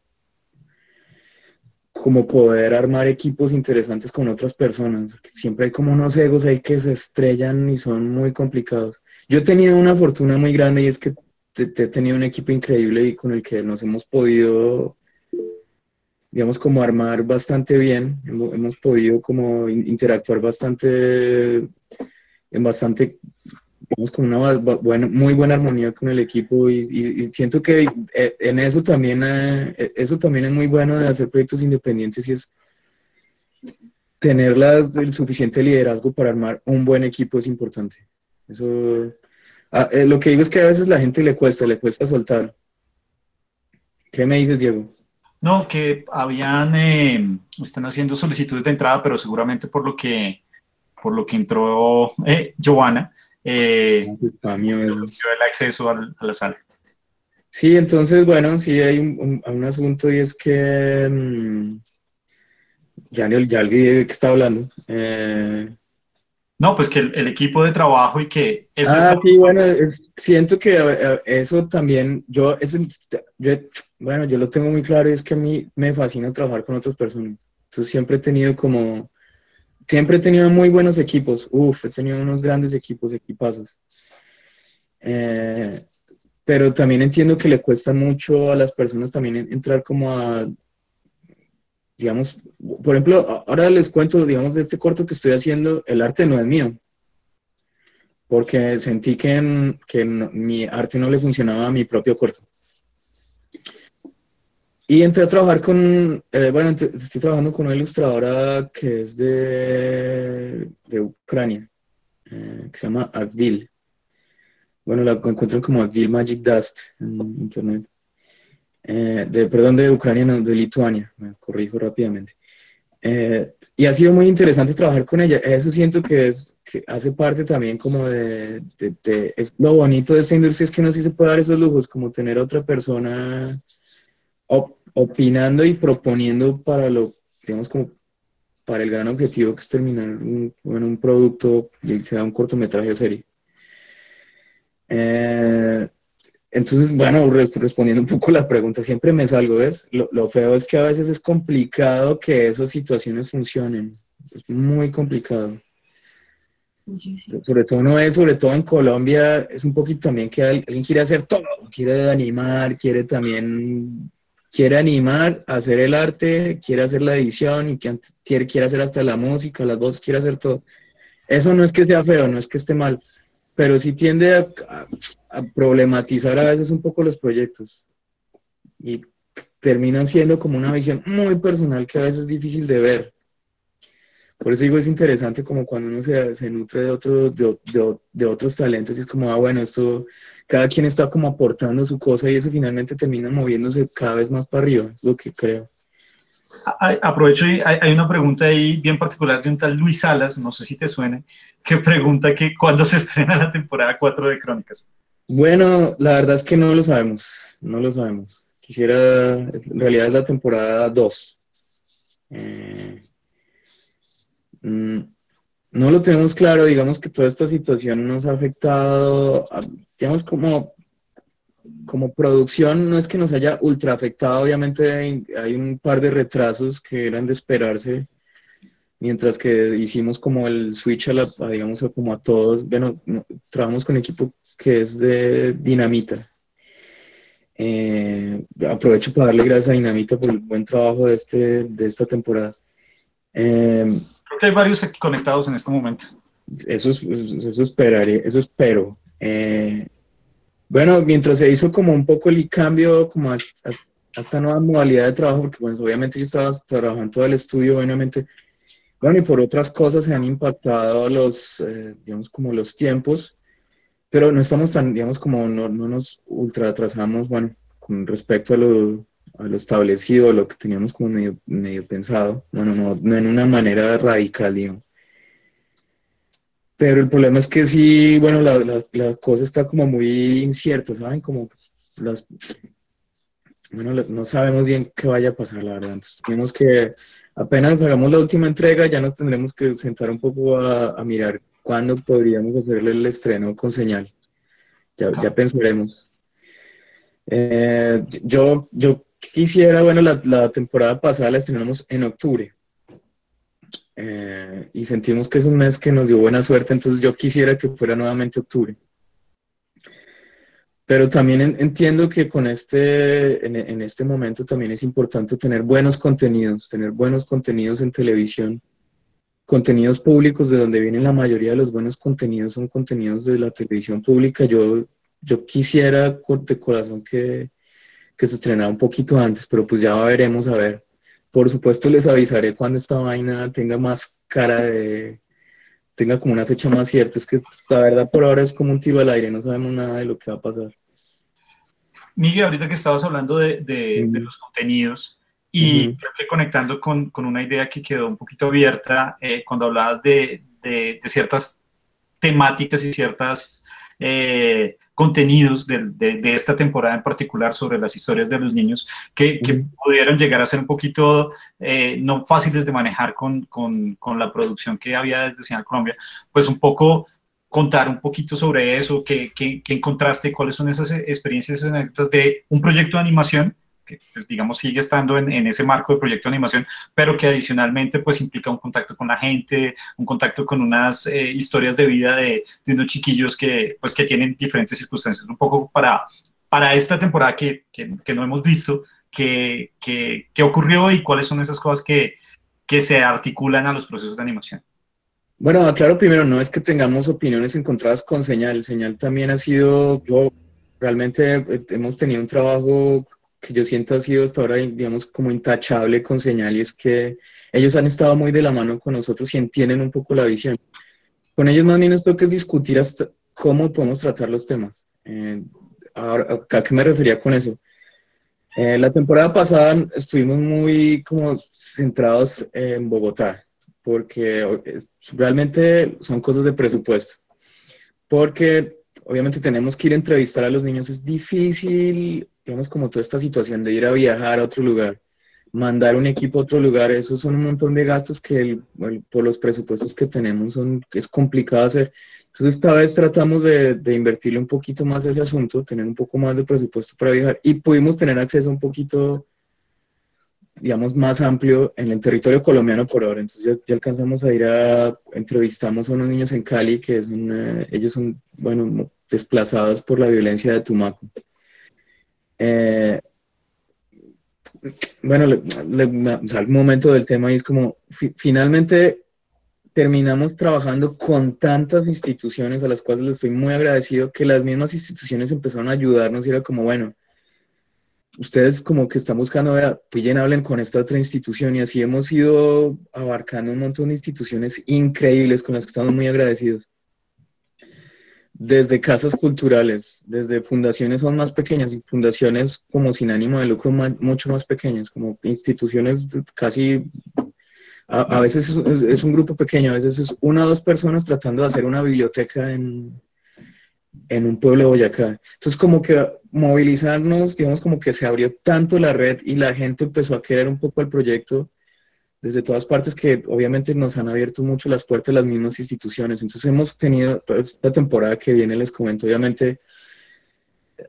como poder armar equipos interesantes con otras personas. Siempre hay como unos egos ahí que se estrellan y son muy complicados. Yo he tenido una fortuna muy grande y es que he tenido un equipo increíble y con el que nos hemos podido, digamos, como armar bastante bien. Hemos, podido como in- interactuar bastante, en bastante, digamos, con una buena, muy buena armonía con el equipo y, siento que eh, en eso también, eh, eh, eso también es muy bueno de hacer proyectos independientes y es tener las- el suficiente liderazgo para armar un buen equipo es importante. Eso, ah, eh, lo que digo es que a veces la gente le cuesta, le cuesta soltar. ¿Qué me dices, Diego? No, que habían, eh, están haciendo solicitudes de entrada, pero seguramente por lo que, por lo que entró eh, Giovanna, eh, Ah, dio el acceso al- a la sala. Sí, entonces, bueno, sí hay un, un- un asunto y es que mm, ya, ya olvidé de qué estaba hablando. Eh, No, pues que el, equipo de trabajo y que... Eso ah, sí, bueno, eh, siento que eso también, yo, bueno, yo lo tengo muy claro, es que a mí me fascina trabajar con otras personas. Entonces siempre he tenido como, siempre he tenido muy buenos equipos, uf, he tenido unos grandes equipos, equipazos. Eh, pero también entiendo que le cuesta mucho a las personas también entrar como a, digamos, por ejemplo, ahora les cuento, digamos, de este corto que estoy haciendo, el arte no es mío, porque sentí que, que mi arte no le funcionaba a mi propio corto. Y entré a trabajar con, eh, bueno, estoy trabajando con una ilustradora que es de, de Ucrania, eh, que se llama Agvil. Bueno, la encuentran como Agvil Magic Dust en internet. Eh, de, perdón, de Ucrania, no, de Lituania, me corrijo rápidamente. Y ha sido muy interesante trabajar con ella. Eso siento que, es, hace parte también como de, de, es lo bonito de esta industria es que uno sí se puede dar esos lujos, como tener otra persona opinando y proponiendo para lo, digamos, como para el gran objetivo que es terminar un, un producto, sea un cortometraje o serie. Eh, entonces, bueno, respondiendo un poco la pregunta, siempre me salgo, ¿ves? Lo, lo, feo es que a veces es complicado que esas situaciones funcionen. Es muy complicado. Sobre todo no es, sobre todo en Colombia, es un poquito también que alguien quiere hacer todo, quiere animar, quiere también quiere animar, hacer el arte, quiere hacer la edición y quiere, quiere hacer hasta la música, las voces, quiere hacer todo. Eso no es que sea feo, no es que esté mal, pero sí tiende a, problematizar a veces un poco los proyectos y terminan siendo como una visión muy personal que a veces es difícil de ver. Por eso digo, es interesante como cuando uno se, nutre de, otros de, de, otros talentos y es como, ah, bueno, esto, cada quien está como aportando su cosa y eso finalmente termina moviéndose cada vez más para arriba, es lo que creo. Aprovecho y hay, una pregunta ahí bien particular de un tal Luis Salas, no sé si te suene, que pregunta que cuándo se estrena la temporada 4 de Crónicas. Bueno, la verdad es que no lo sabemos, no lo sabemos. Quisiera, en realidad es la temporada 2. Eh, mm, no lo tenemos claro, digamos que toda esta situación nos ha afectado, digamos como, como producción, no es que nos haya ultra afectado, obviamente hay, un par de retrasos que eran de esperarse, mientras que hicimos como el switch a, la, digamos, como a todos, bueno, trabajamos con equipo que es de Dinamita. Eh, aprovecho para darle gracias a Dinamita por el buen trabajo de, este, de esta temporada. Eh, que hay varios conectados en este momento. Eso, eso, esperaré, eso espero. Eh, bueno, mientras se hizo como un poco el cambio como a, esta nueva modalidad de trabajo, porque bueno, obviamente yo estaba trabajando todo el estudio, obviamente, bueno, y por otras cosas se han impactado los, eh, digamos, como los tiempos, pero no estamos tan, digamos, como no, no nos ultra atrasamos, bueno, con respecto a lo, a lo establecido, a lo que teníamos como medio, medio pensado, bueno, no, no, en una manera radical, digamos. Pero el problema es que sí, bueno, la, la, la cosa está como muy incierta, ¿saben? Como las... Bueno, no sabemos bien qué vaya a pasar, la verdad. Entonces tenemos que, apenas hagamos la última entrega, ya nos tendremos que sentar un poco a, a mirar cuándo podríamos hacerle el estreno con señal. Ya, ya pensaremos. Eh, yo, yo quisiera, bueno, la, temporada pasada la estrenamos en octubre. Eh, y sentimos que es un mes que nos dio buena suerte, entonces yo quisiera que fuera nuevamente octubre. Pero también entiendo que con este, en, este momento también es importante tener buenos contenidos, tener buenos contenidos en televisión, contenidos públicos, de donde vienen la mayoría de los buenos contenidos, son contenidos de la televisión pública. Yo, yo quisiera de corazón que, que se estrenara un poquito antes, pero pues ya veremos a ver. Por supuesto les avisaré cuando esta vaina tenga más cara de, tenga como una fecha más cierta. Es que la verdad por ahora es como un tiro al aire, no sabemos nada de lo que va a pasar. Miguel, ahorita que estabas hablando de, de, los contenidos y creo que conectando con, con, una idea que quedó un poquito abierta eh, cuando hablabas de, de, ciertas temáticas y ciertas eh, contenidos de, de, esta temporada en particular sobre las historias de los niños que, que pudieran llegar a ser un poquito eh, no fáciles de manejar con, con, con, la producción que había desde Señal Colombia, pues un poco contar un poquito sobre eso, qué, qué, qué encontraste, cuáles son esas experiencias de un proyecto de animación que pues, digamos sigue estando en, en, ese marco de proyecto de animación, pero que adicionalmente pues implica un contacto con la gente, un contacto con unas eh, historias de vida de, de, unos chiquillos que pues que tienen diferentes circunstancias, un poco para, para esta temporada que, que, que no hemos visto, qué que, que, ocurrió y cuáles son esas cosas que, que se articulan a los procesos de animación. Bueno, claro, primero, no es que tengamos opiniones encontradas con Señal. Señal también ha sido, yo realmente eh, hemos tenido un trabajo que yo siento ha sido hasta ahora, digamos, como intachable con señal y es que ellos han estado muy de la mano con nosotros y entienden un poco la visión. Con ellos más bien es lo que es discutir hasta cómo podemos tratar los temas. Eh, ahora, ¿A qué me refería con eso? Eh, la temporada pasada estuvimos muy como centrados en Bogotá, porque realmente son cosas de presupuesto. Porque obviamente tenemos que ir a entrevistar a los niños, es difícil digamos, como toda esta situación de ir a viajar a otro lugar, mandar un equipo a otro lugar, esos son un montón de gastos que por los presupuestos que tenemos son, es complicado hacer. Entonces esta vez tratamos de, de, invertirle un poquito más a ese asunto, tener un poco más de presupuesto para viajar. Y pudimos tener acceso un poquito, digamos, más amplio en el territorio colombiano por ahora. Entonces ya, alcanzamos a ir a, entrevistamos a unos niños en Cali que es ellos son, bueno, desplazados por la violencia de Tumaco. Eh, bueno, le, momento del tema y es como, finalmente terminamos trabajando con tantas instituciones a las cuales les estoy muy agradecido, que las mismas instituciones empezaron a ayudarnos y era como, bueno, ustedes como que están buscando, vea, pillen, hablen con esta otra institución y así hemos ido abarcando un montón de instituciones increíbles con las que estamos muy agradecidos. Desde casas culturales, desde fundaciones son más pequeñas y fundaciones como sin ánimo de lucro mucho más pequeñas, como instituciones casi, a, veces es, un grupo pequeño, a veces es una o dos personas tratando de hacer una biblioteca en, en un pueblo de Boyacá. Entonces como que movilizarnos, digamos como que se abrió tanto la red y la gente empezó a querer un poco el proyecto desde todas partes que obviamente nos han abierto mucho las puertas las mismas instituciones. Entonces hemos tenido esta temporada que viene, les comento, obviamente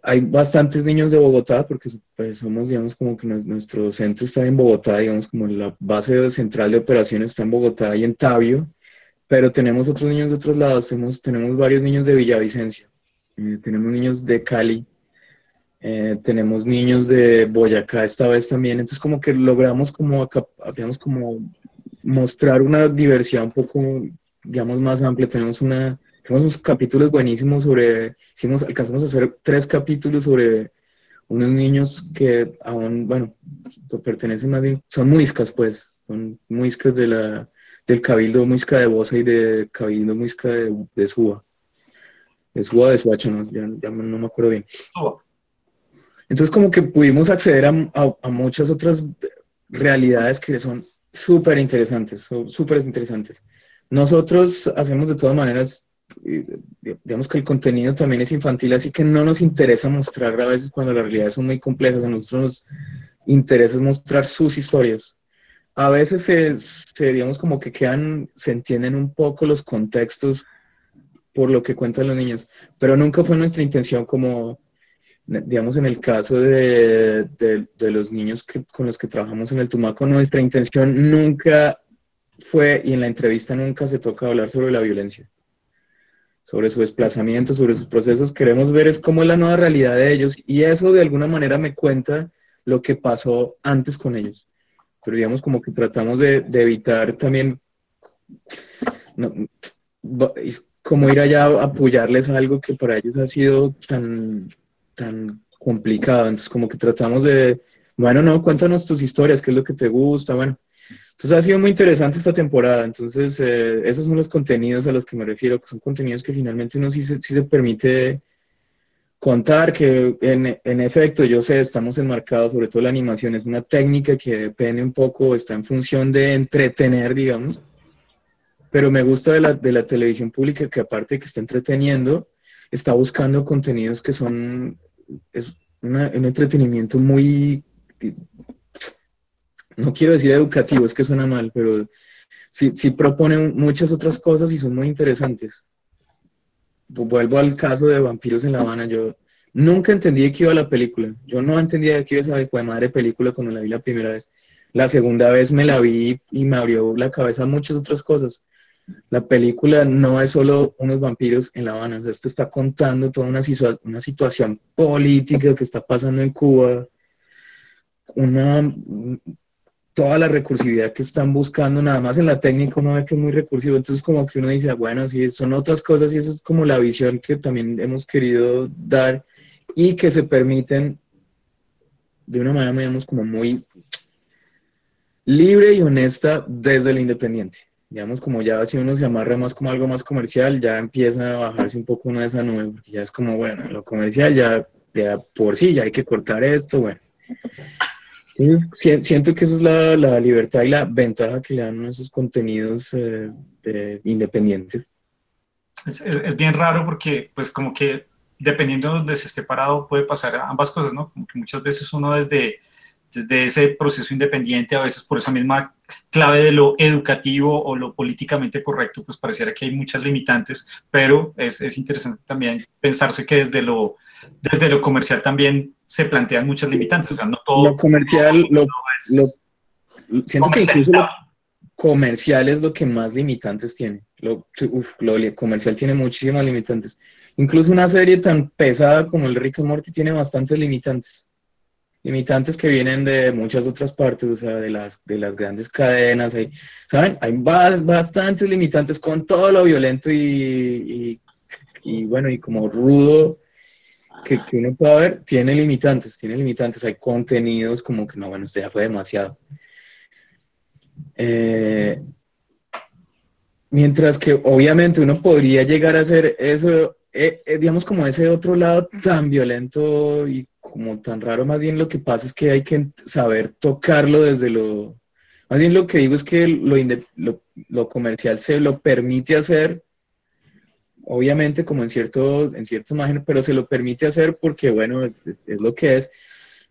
hay bastantes niños de Bogotá porque pues, somos, digamos, como que nuestro centro está en Bogotá, digamos, como la base central de operaciones está en Bogotá y en Tabio, pero tenemos otros niños de otros lados, tenemos, tenemos varios niños de Villavicencia, eh, tenemos niños de Cali, eh, tenemos niños de Boyacá esta vez también, entonces como que logramos como, digamos, como mostrar una diversidad un poco, digamos, más amplia. Tenemos una, tenemos unos capítulos buenísimos sobre, hicimos, alcanzamos a hacer tres capítulos sobre unos niños que aún, bueno, pertenecen bien, son muiscas pues, son muiscas de la, del Cabildo Muisca de Bosa y de Cabildo Muisca de Suba. De Suba de no, ya, ya no me acuerdo bien. Entonces como que pudimos acceder a, muchas otras realidades que son súper interesantes, súper interesantes. Nosotros hacemos de todas maneras, digamos que el contenido también es infantil, así que no nos interesa mostrar a veces cuando las realidades son muy complejas, a nosotros nos interesa mostrar sus historias. A veces se, digamos como que quedan, se entienden un poco los contextos por lo que cuentan los niños, pero nunca fue nuestra intención como digamos, en el caso de, de, los niños que, con los que trabajamos en el Tumaco, nuestra intención nunca fue, y en la entrevista nunca se toca hablar sobre la violencia, sobre su desplazamiento, sobre sus procesos. Queremos ver es cómo es la nueva realidad de ellos y eso de alguna manera me cuenta lo que pasó antes con ellos. Pero digamos como que tratamos de, evitar también como ir allá a apoyarles algo que para ellos ha sido tan tan complicado. Entonces, como que tratamos de, bueno, no, cuéntanos tus historias, qué es lo que te gusta, bueno. Entonces ha sido muy interesante esta temporada. Entonces, eh, esos son los contenidos a los que me refiero, que son contenidos que finalmente uno sí se, sí se permite contar, que en, en, efecto, yo sé, estamos enmarcados, sobre todo la animación, es una técnica que depende un poco, está en función de entretener, digamos. Pero me gusta de la, de la televisión pública que aparte que está entreteniendo, está buscando contenidos que son es un entretenimiento muy, no quiero decir educativo, es que suena mal, pero sí, sí propone muchas otras cosas y son muy interesantes. Vuelvo al caso de Vampiros en La Habana, yo nunca entendí de qué iba la película, yo no entendía de qué iba esa de madre película cuando la vi la primera vez. La segunda vez me la vi y me abrió la cabeza a muchas otras cosas. La película no es solo unos vampiros en La Habana, o sea, esto está contando toda una, una situación política que está pasando en Cuba, toda la recursividad que están buscando, nada más en la técnica uno ve que es muy recursivo, entonces como que uno dice, "Ah, bueno, sí, son otras cosas y esa es como la visión que también hemos querido dar y que se permiten de una manera, digamos, como muy libre y honesta desde lo independiente. Digamos, como ya si uno se amarra más como algo más comercial, ya empieza a bajarse un poco una de esa nube, porque ya es como, bueno, lo comercial ya, ya por sí, ya hay que cortar esto, bueno. Y si- siento que eso es la, la libertad y la ventaja que le dan esos contenidos eh, eh, independientes. Es, es- es bien raro porque, pues, como que dependiendo de donde se esté parado, puede pasar ambas cosas, ¿no? Como que muchas veces uno desde, desde ese proceso independiente, a veces por esa misma clave de lo educativo o lo políticamente correcto, pues pareciera que hay muchas limitantes, pero es, es interesante también pensarse que desde lo, desde lo comercial también se plantean muchas limitantes, o sea, no todo, Lo comercial, lo, todo es lo- siento que incluso lo comercializado. comercial es lo que más limitantes tiene. Lo, uf, lo comercial tiene muchísimas limitantes. Incluso una serie tan pesada como el Rick and Morty tiene bastantes limitantes. Limitantes que vienen de muchas otras partes, o sea, de las, de las grandes cadenas. Hay, ¿Saben? Hay bas- bastantes limitantes con todo lo violento y, y, bueno, y como rudo que, que uno pueda ver, tiene limitantes, tiene limitantes. Hay contenidos como que no, bueno, esto ya fue demasiado. Eh, mientras que obviamente uno podría llegar a hacer eso, eh, eh, digamos como ese otro lado tan violento y como tan raro, más bien lo que pasa es que hay que saber tocarlo desde lo... Más bien lo que digo es que lo, lo, lo comercial se lo permite hacer, obviamente como en cierto, en cierto margen, pero se lo permite hacer porque, bueno, es, lo que es.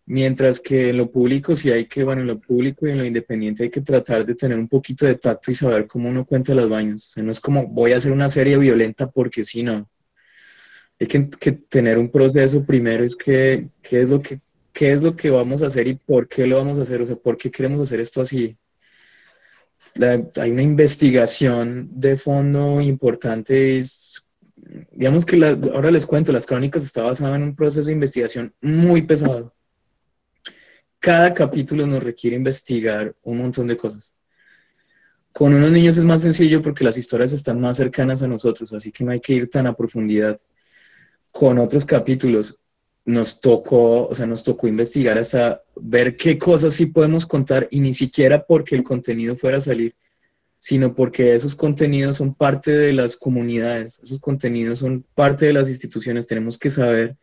Mientras que en lo público sí hay que, bueno, en lo público y en lo independiente hay que tratar de tener un poquito de tacto y saber cómo uno cuenta. O sea, no es como voy a hacer una serie violenta porque sí, no. Hay que, que tener un proceso primero, es que, qué es lo que, qué es lo que vamos a hacer y por qué lo vamos a hacer, o sea, por qué queremos hacer esto así. La- hay una investigación de fondo importante, es, digamos que la- ahora les cuento, las crónicas está basada en un proceso de investigación muy pesado cada capítulo nos requiere investigar un montón de cosas. Con unos niños es más sencillo porque las historias están más cercanas a nosotros, así que no hay que ir tan a profundidad. Con otros capítulos nos tocó, o sea, nos tocó investigar hasta ver qué cosas sí podemos contar y ni siquiera porque el contenido fuera a salir, sino porque esos contenidos son parte de las comunidades, esos contenidos son parte de las instituciones, tenemos que saber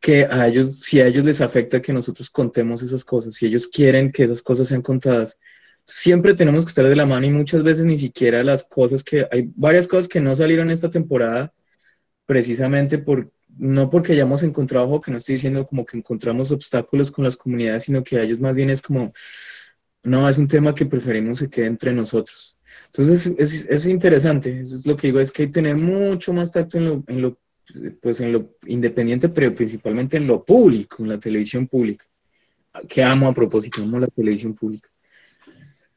que a ellos, si a ellos les afecta que nosotros contemos esas cosas, si ellos quieren que esas cosas sean contadas, siempre tenemos que estar de la mano y muchas veces ni siquiera las cosas que, hay varias cosas que no salieron esta temporada precisamente por, no porque hayamos encontrado, ojo, que no estoy diciendo como que encontramos obstáculos con las comunidades, sino que a ellos más bien es como, no, es un tema que preferimos que quede entre nosotros. Entonces es, es interesante, eso es lo que digo, es que hay que tener mucho más tacto en lo, en lo pues en lo independiente, pero principalmente en lo público, en la televisión pública. Que amo a propósito, amo la televisión pública.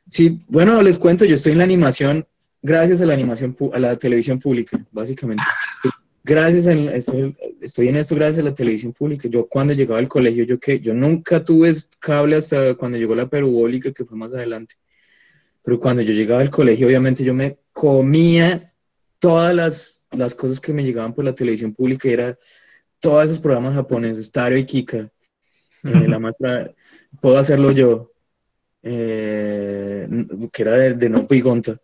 Sí, bueno, les cuento, yo estoy en la animación gracias a la animación, a la televisión pública, básicamente. (laughs) Gracias a, estoy, estoy en esto gracias a la televisión pública. Yo cuando llegaba al colegio, yo que yo nunca tuve cable hasta cuando llegó la perubólica, que fue más adelante. Pero cuando yo llegaba al colegio, obviamente yo me comía todas las, las cosas que me llegaban por la televisión pública, y era todos esos programas japoneses, Taro y Kika, eh, la (laughs) maestra, puedo hacerlo yo, eh, que era de, de Nopo y Gonta.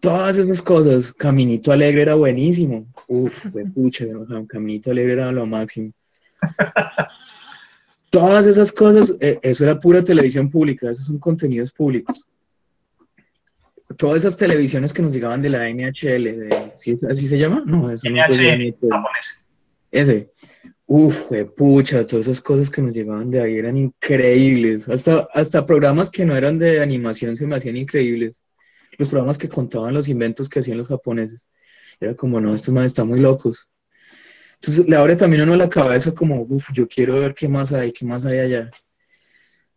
Todas esas cosas, Caminito Alegre era buenísimo. Uf, pucha, Caminito Alegre era lo máximo. (laughs) Todas esas cosas, eh, eso era pura televisión pública, esos son contenidos públicos todas esas televisiones que nos llegaban de la NHL, de, ¿sí, ¿así se llama? No, eso no NHL japonés. Ese. Uf, pucha, todas esas cosas que nos llegaban de ahí eran increíbles. Hasta, hasta programas que no eran de animación se me hacían increíbles. Los programas que contaban los inventos que hacían los japoneses. Era como, no, estos más están muy locos. Entonces le abre también uno la cabeza como, uff, yo quiero ver qué más hay, qué más hay allá.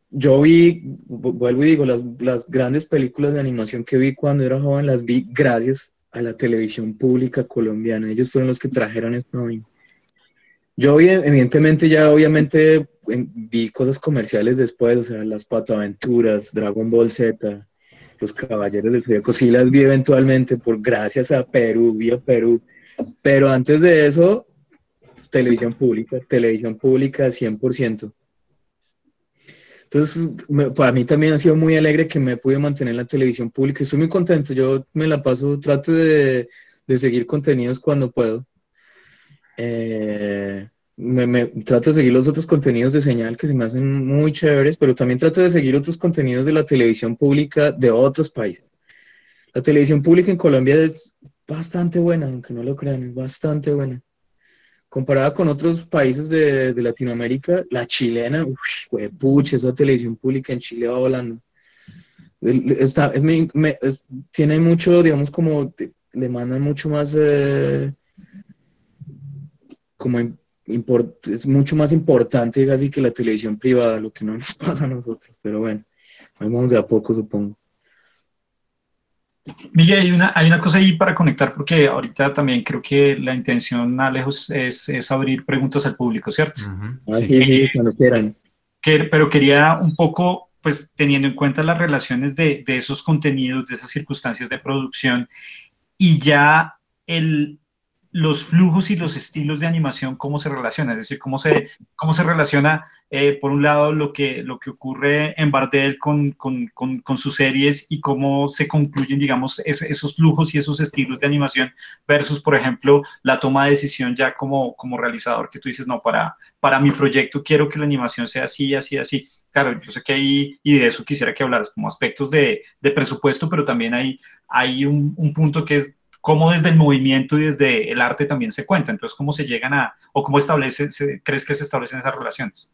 Yo vi, vuelvo y digo, las, las grandes películas de animación que vi cuando era joven, las vi gracias a la televisión pública colombiana. Ellos fueron los que trajeron esto a mí. Yo evidentemente ya obviamente vi cosas comerciales después, o sea, las Pataventuras, Dragon Ball Z, los Caballeros del Zodíaco, sí las vi eventualmente por gracias a Perú, vía Perú. Pero antes de eso, televisión pública, televisión pública 100%. Entonces, para mí también ha sido muy alegre que me pude mantener en la televisión pública. Estoy muy contento. Yo me la paso, trato de, de seguir contenidos cuando puedo. Eh, me, trato de seguir los otros contenidos de señal que se me hacen muy chéveres, pero también trato de seguir otros contenidos de la televisión pública de otros países. La televisión pública en Colombia es bastante buena, aunque no lo crean, es bastante buena. Comparada con otros países de, de Latinoamérica, la chilena, uff, pucha, esa televisión pública en Chile va volando. Está, es, tiene mucho, digamos, como le mandan mucho más eh, como es mucho más importante casi que la televisión privada, lo que no nos (laughs) pasa a nosotros, pero bueno, vamos de a poco supongo. Miguel, hay una, hay una cosa ahí para conectar, porque ahorita también creo que la intención, Alejos, es, es abrir preguntas al público, ¿cierto? Ah, sí, sí, cuando quieran. Que, pero quería un poco, pues teniendo en cuenta las relaciones de, de esos contenidos, de esas circunstancias de producción, y ya el, los flujos y los estilos de animación, cómo se relacionan, es decir, cómo se, cómo se relaciona, eh, por un lado, lo que, lo que ocurre en Bardel con, con, con, sus series y cómo se concluyen, digamos, esos flujos y esos estilos de animación versus, por ejemplo, la toma de decisión ya como, como realizador, que tú dices, no, para, para mi proyecto quiero que la animación sea así, así, así. Claro, yo sé que hay, y de eso quisiera que hablaras, como aspectos de, de presupuesto, pero también hay, hay un punto que es cómo desde el movimiento y desde el arte también se cuenta. Entonces, ¿cómo se llegan a, o cómo establece, crees que se establecen esas relaciones?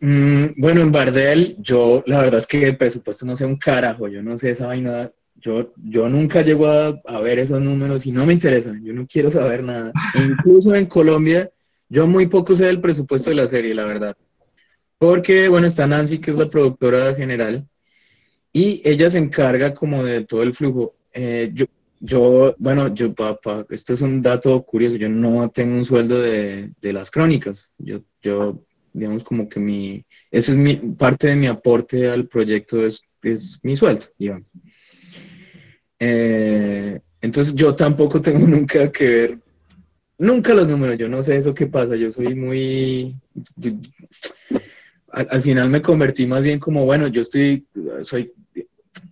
Mm, bueno, en Bardel, yo la verdad es que el presupuesto no sé un carajo, yo no sé esa vaina. Yo, yo nunca llego a, ver esos números y no me interesa, yo no quiero saber nada. (laughs) incluso en Colombia, yo muy poco sé del presupuesto de la serie, la verdad. Porque, bueno, está Nancy, que es la productora general, y ella se encarga como de todo el flujo. Eh, yo, yo, bueno, yo, papá, esto es un dato curioso, yo no tengo un sueldo de, de, las crónicas, yo, yo, digamos como que mi, ese es mi, parte de mi aporte al proyecto es, es mi sueldo, digamos. Eh, entonces yo tampoco tengo (laughs) nunca que ver, nunca los números, yo no sé eso qué pasa, yo soy muy, al, al, final me convertí más bien como, bueno, yo estoy, soy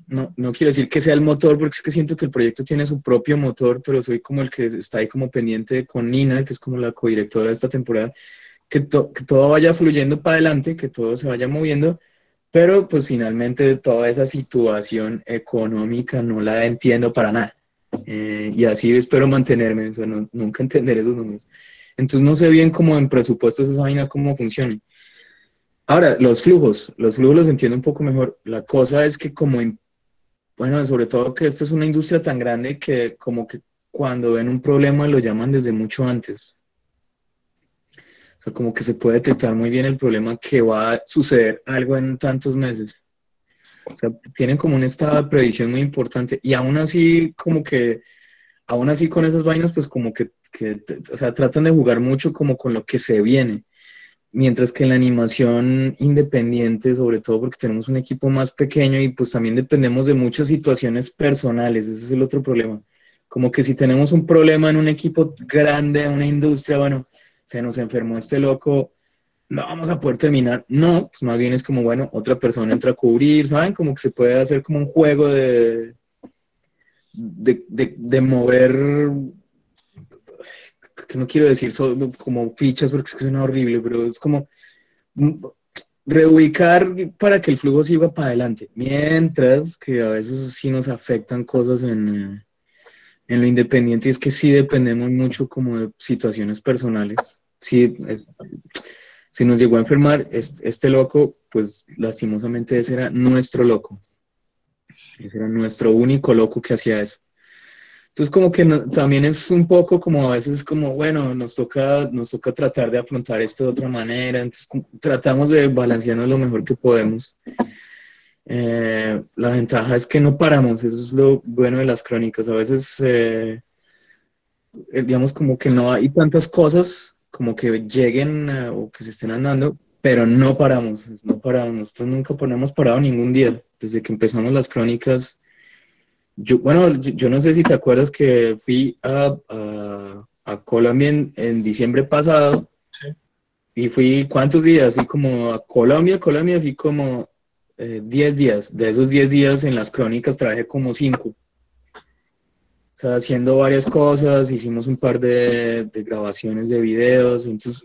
no, no quiero decir que sea el motor, porque es que siento que el proyecto tiene su propio motor, pero soy como el que está ahí como pendiente con Nina, que es como la codirectora de esta temporada, que, todo vaya fluyendo para adelante, que todo se vaya moviendo, pero pues finalmente toda esa situación económica no la entiendo para nada. Eh, y así espero mantenerme, o sea, nunca entender esos números. Entonces no sé bien cómo en presupuestos esa vaina cómo funciona. Ahora, los flujos, los flujos los entiendo un poco mejor. La cosa es que como, bueno, sobre todo que esta es una industria tan grande que como que cuando ven un problema lo llaman desde mucho antes. O sea, como que se puede detectar muy bien el problema que va a suceder algo en tantos meses. O sea, tienen como un estado de previsión muy importante y aún así como que, aún así con esas vainas pues como que, que o sea, tratan de jugar mucho como con lo que se viene Mientras que en la animación independiente, sobre todo porque tenemos un equipo más pequeño y pues también dependemos de muchas situaciones personales, ese es el otro problema. Como que si tenemos un problema en un equipo grande, en una industria, bueno, se nos enfermó este loco, no vamos a poder terminar. No, pues más bien es como, bueno, otra persona entra a cubrir, ¿saben? Como que se puede hacer como un juego de, de, de, de mover que no quiero decir como fichas porque es que suena horrible, pero es como, mm, reubicar para que el flujo siga para adelante. Mientras que a veces sí nos afectan cosas en, eh, en lo independiente, y es que sí dependemos mucho como de situaciones personales. Sí, eh, si nos llegó a enfermar este, este loco, pues lastimosamente ese era nuestro loco. Ese era nuestro único loco que hacía eso. Entonces como que también es un poco como a veces como, bueno, nos toca, nos toca tratar de afrontar esto de otra manera, entonces tratamos de balancearnos lo mejor que podemos. Eh, la ventaja es que no paramos, eso es lo bueno de las crónicas. A veces, eh, eh, digamos, como que no hay tantas cosas como que lleguen o que se estén andando, pero no paramos, no paramos. Nosotros nunca ponemos parado ningún día. Desde que empezamos las crónicas, yo, bueno, yo, no sé si te acuerdas que fui a, a, Colombia en, diciembre pasado. Y fui, ¿cuántos días? Fui como a Colombia, Colombia, fui como 10 eh, días. De esos 10 días en las crónicas traje como 5. O sea, haciendo varias cosas, hicimos un par de, de grabaciones de videos. Entonces,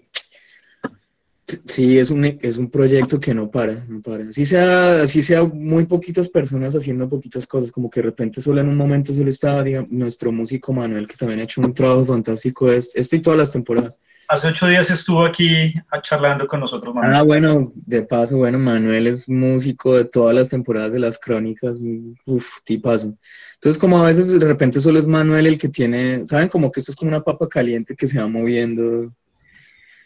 Sí, es un, es un proyecto que no para, no para. Así sea, así sea muy poquitas personas haciendo poquitas cosas, como que de repente solo en un momento solo estaba nuestro músico Manuel, que también ha hecho un trabajo fantástico este, este y todas las temporadas. Hace ocho días estuvo aquí charlando con nosotros, Manuel. Ah, bueno, de paso, bueno, Manuel es músico de todas las temporadas de las crónicas, uff, tipazo. Entonces, como a veces de repente solo es Manuel el que tiene, ¿saben? Como que esto es como una papa caliente que se va moviendo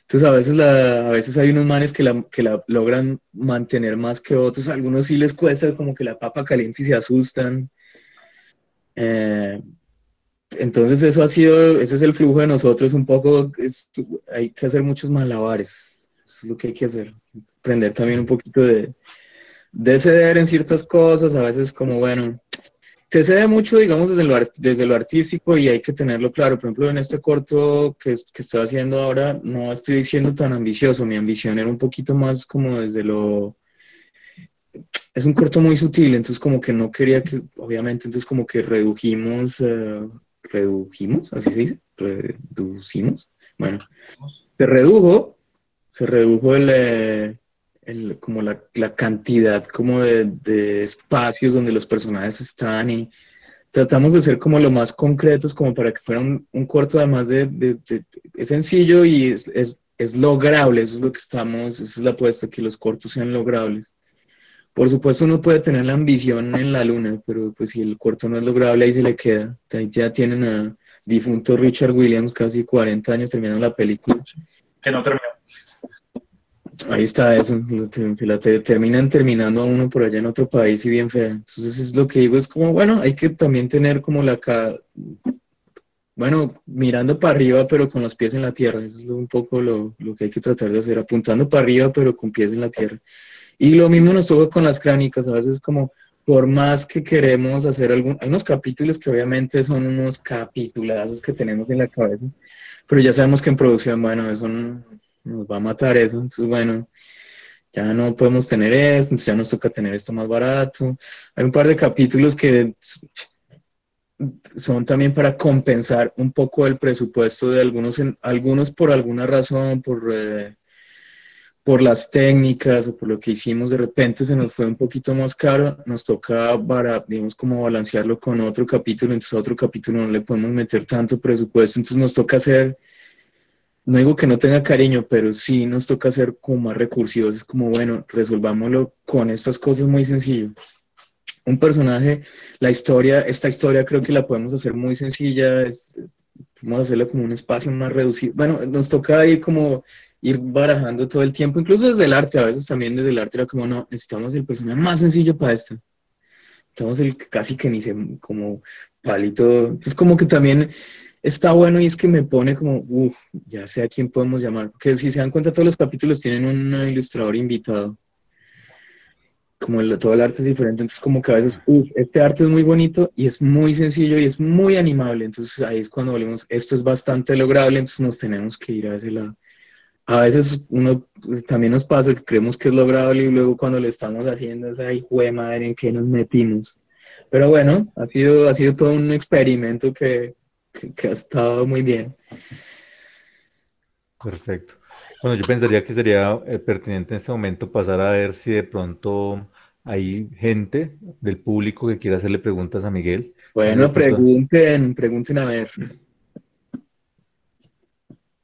entonces a veces, la, a veces hay unos manes que la, que la logran mantener más que otros, a algunos sí les cuesta como que la papa caliente y se asustan. Eh, entonces eso ha sido, ese es el flujo de nosotros, un poco, hay que hacer muchos malabares, eso es lo que hay que hacer, aprender también un poquito de, de ceder en ciertas cosas, a veces como, bueno, que se ve mucho, digamos, desde lo, desde lo artístico y hay que tenerlo claro. Por ejemplo, en este corto que, que estoy haciendo ahora, no estoy siendo tan ambicioso. Mi ambición era un poquito más como desde lo... Es un corto muy sutil, entonces como que no quería que, obviamente, entonces como que redujimos, eh, redujimos, así se dice, reducimos. Bueno, se redujo, se redujo el... Eh, como la, la, cantidad como de, de, espacios donde los personajes están y tratamos de ser como lo más concretos como para que fuera un, un corto además de, de, es sencillo y es, es, es, lograble, eso es lo que estamos, esa es la apuesta, que los cortos sean logrables. Por supuesto uno puede tener la ambición en la luna, pero pues si el corto no es lograble ahí se le queda. Ahí ya tienen a difunto Richard Williams, casi 40 años terminando la película. Que no terminó. Ahí está eso, la terminan terminando a uno por allá en otro país y bien fea. Entonces es lo que digo, es como, bueno, hay que también tener como la, bueno, mirando para arriba pero con los pies en la tierra, eso es un poco lo, lo, que hay que tratar de hacer, apuntando para arriba pero con pies en la tierra. Y lo mismo nos toca con las crónicas, a veces como, por más que queremos hacer algún, hay unos capítulos que obviamente son unos capitulazos que tenemos en la cabeza, pero ya sabemos que en producción, bueno, son nos va a matar eso. Entonces, bueno, ya no podemos tener esto, entonces ya nos toca tener esto más barato. Hay un par de capítulos que son también para compensar un poco el presupuesto de algunos, algunos por alguna razón, por, eh, por las técnicas o por lo que hicimos, de repente se nos fue un poquito más caro, nos toca para, digamos, como balancearlo con otro capítulo, entonces a otro capítulo no le podemos meter tanto presupuesto, entonces nos toca hacer no digo que no tenga cariño, pero sí nos toca ser como más recursivos. Es como, bueno, resolvámoslo con estas cosas muy sencillas. Un personaje, la historia, esta historia creo que la podemos hacer muy sencilla, es, a hacerla como un espacio más reducido. Bueno, nos toca ir como ir barajando todo el tiempo, incluso desde el arte, a veces también desde el arte era como, no, necesitamos el personaje más sencillo para esto. Necesitamos el casi que ni se, como palito. Es como que también está bueno y es que me pone como, uff, ya sé a quién podemos llamar. Porque si se dan cuenta, todos los capítulos tienen un ilustrador invitado. Como el, todo el arte es diferente, entonces como que a veces, uff, este arte es muy bonito y es muy sencillo y es muy animable. Entonces ahí es cuando volvemos, esto es bastante lograble, entonces nos tenemos que ir a ese lado. A veces uno pues, también nos pasa que creemos que es lograble y luego cuando lo estamos haciendo es, ay, jue madre, ¿en qué nos metimos? Pero bueno, ha sido, ha sido todo un experimento que, que, ha estado muy bien. Perfecto. Bueno, yo pensaría que sería eh, pertinente en este momento pasar a ver si de pronto hay gente del público que quiera hacerle preguntas a Miguel. Bueno, pregunten, pregunten a ver.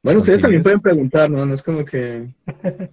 Bueno, ustedes también pueden preguntar, ¿no? No es como que... (laughs)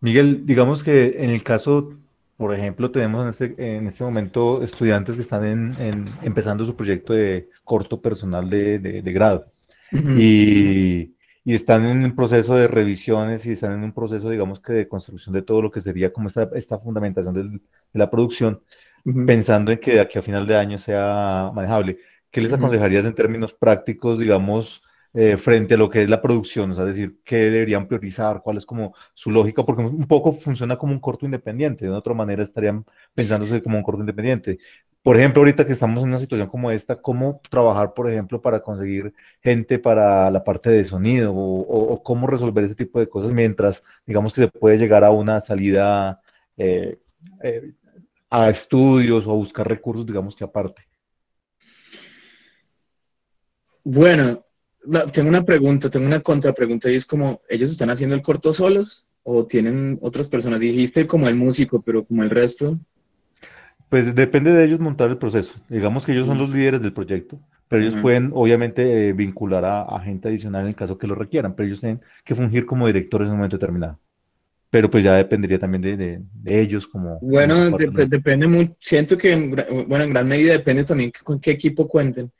Miguel, digamos que en el caso, por ejemplo, tenemos en este, en este momento estudiantes que están en, empezando su proyecto de corto personal de, grado. Y, están en un proceso de revisiones y están en un proceso, digamos que de construcción de todo lo que sería como esta, esta fundamentación de la producción, pensando en que de aquí a final de año sea manejable. ¿Qué les aconsejarías en términos prácticos, digamos, eh, frente a lo que es la producción, o sea, decir, qué deberían priorizar, cuál es como su lógica, porque un poco funciona como un corto independiente, de otra manera estarían pensándose como un corto independiente. Por ejemplo, ahorita que estamos en una situación como esta, ¿cómo trabajar, por ejemplo, para conseguir gente para la parte de sonido o, cómo resolver ese tipo de cosas mientras, digamos, que se puede llegar a una salida eh, eh, a estudios o a buscar recursos, digamos que aparte? Bueno, tengo una pregunta, tengo una contrapregunta y es como, ¿ellos están haciendo el corto solos o tienen otras personas? Dijiste como el músico, pero como el resto. Pues depende de ellos montar el proceso. Digamos que ellos son los líderes del proyecto, pero ellos pueden obviamente eh, vincular a, gente adicional en el caso que lo requieran, pero ellos tienen que fungir como directores en un momento determinado. Pero pues ya dependería también de, ellos como... Bueno, depende mucho, siento que bueno, en gran medida depende también con qué equipo cuenten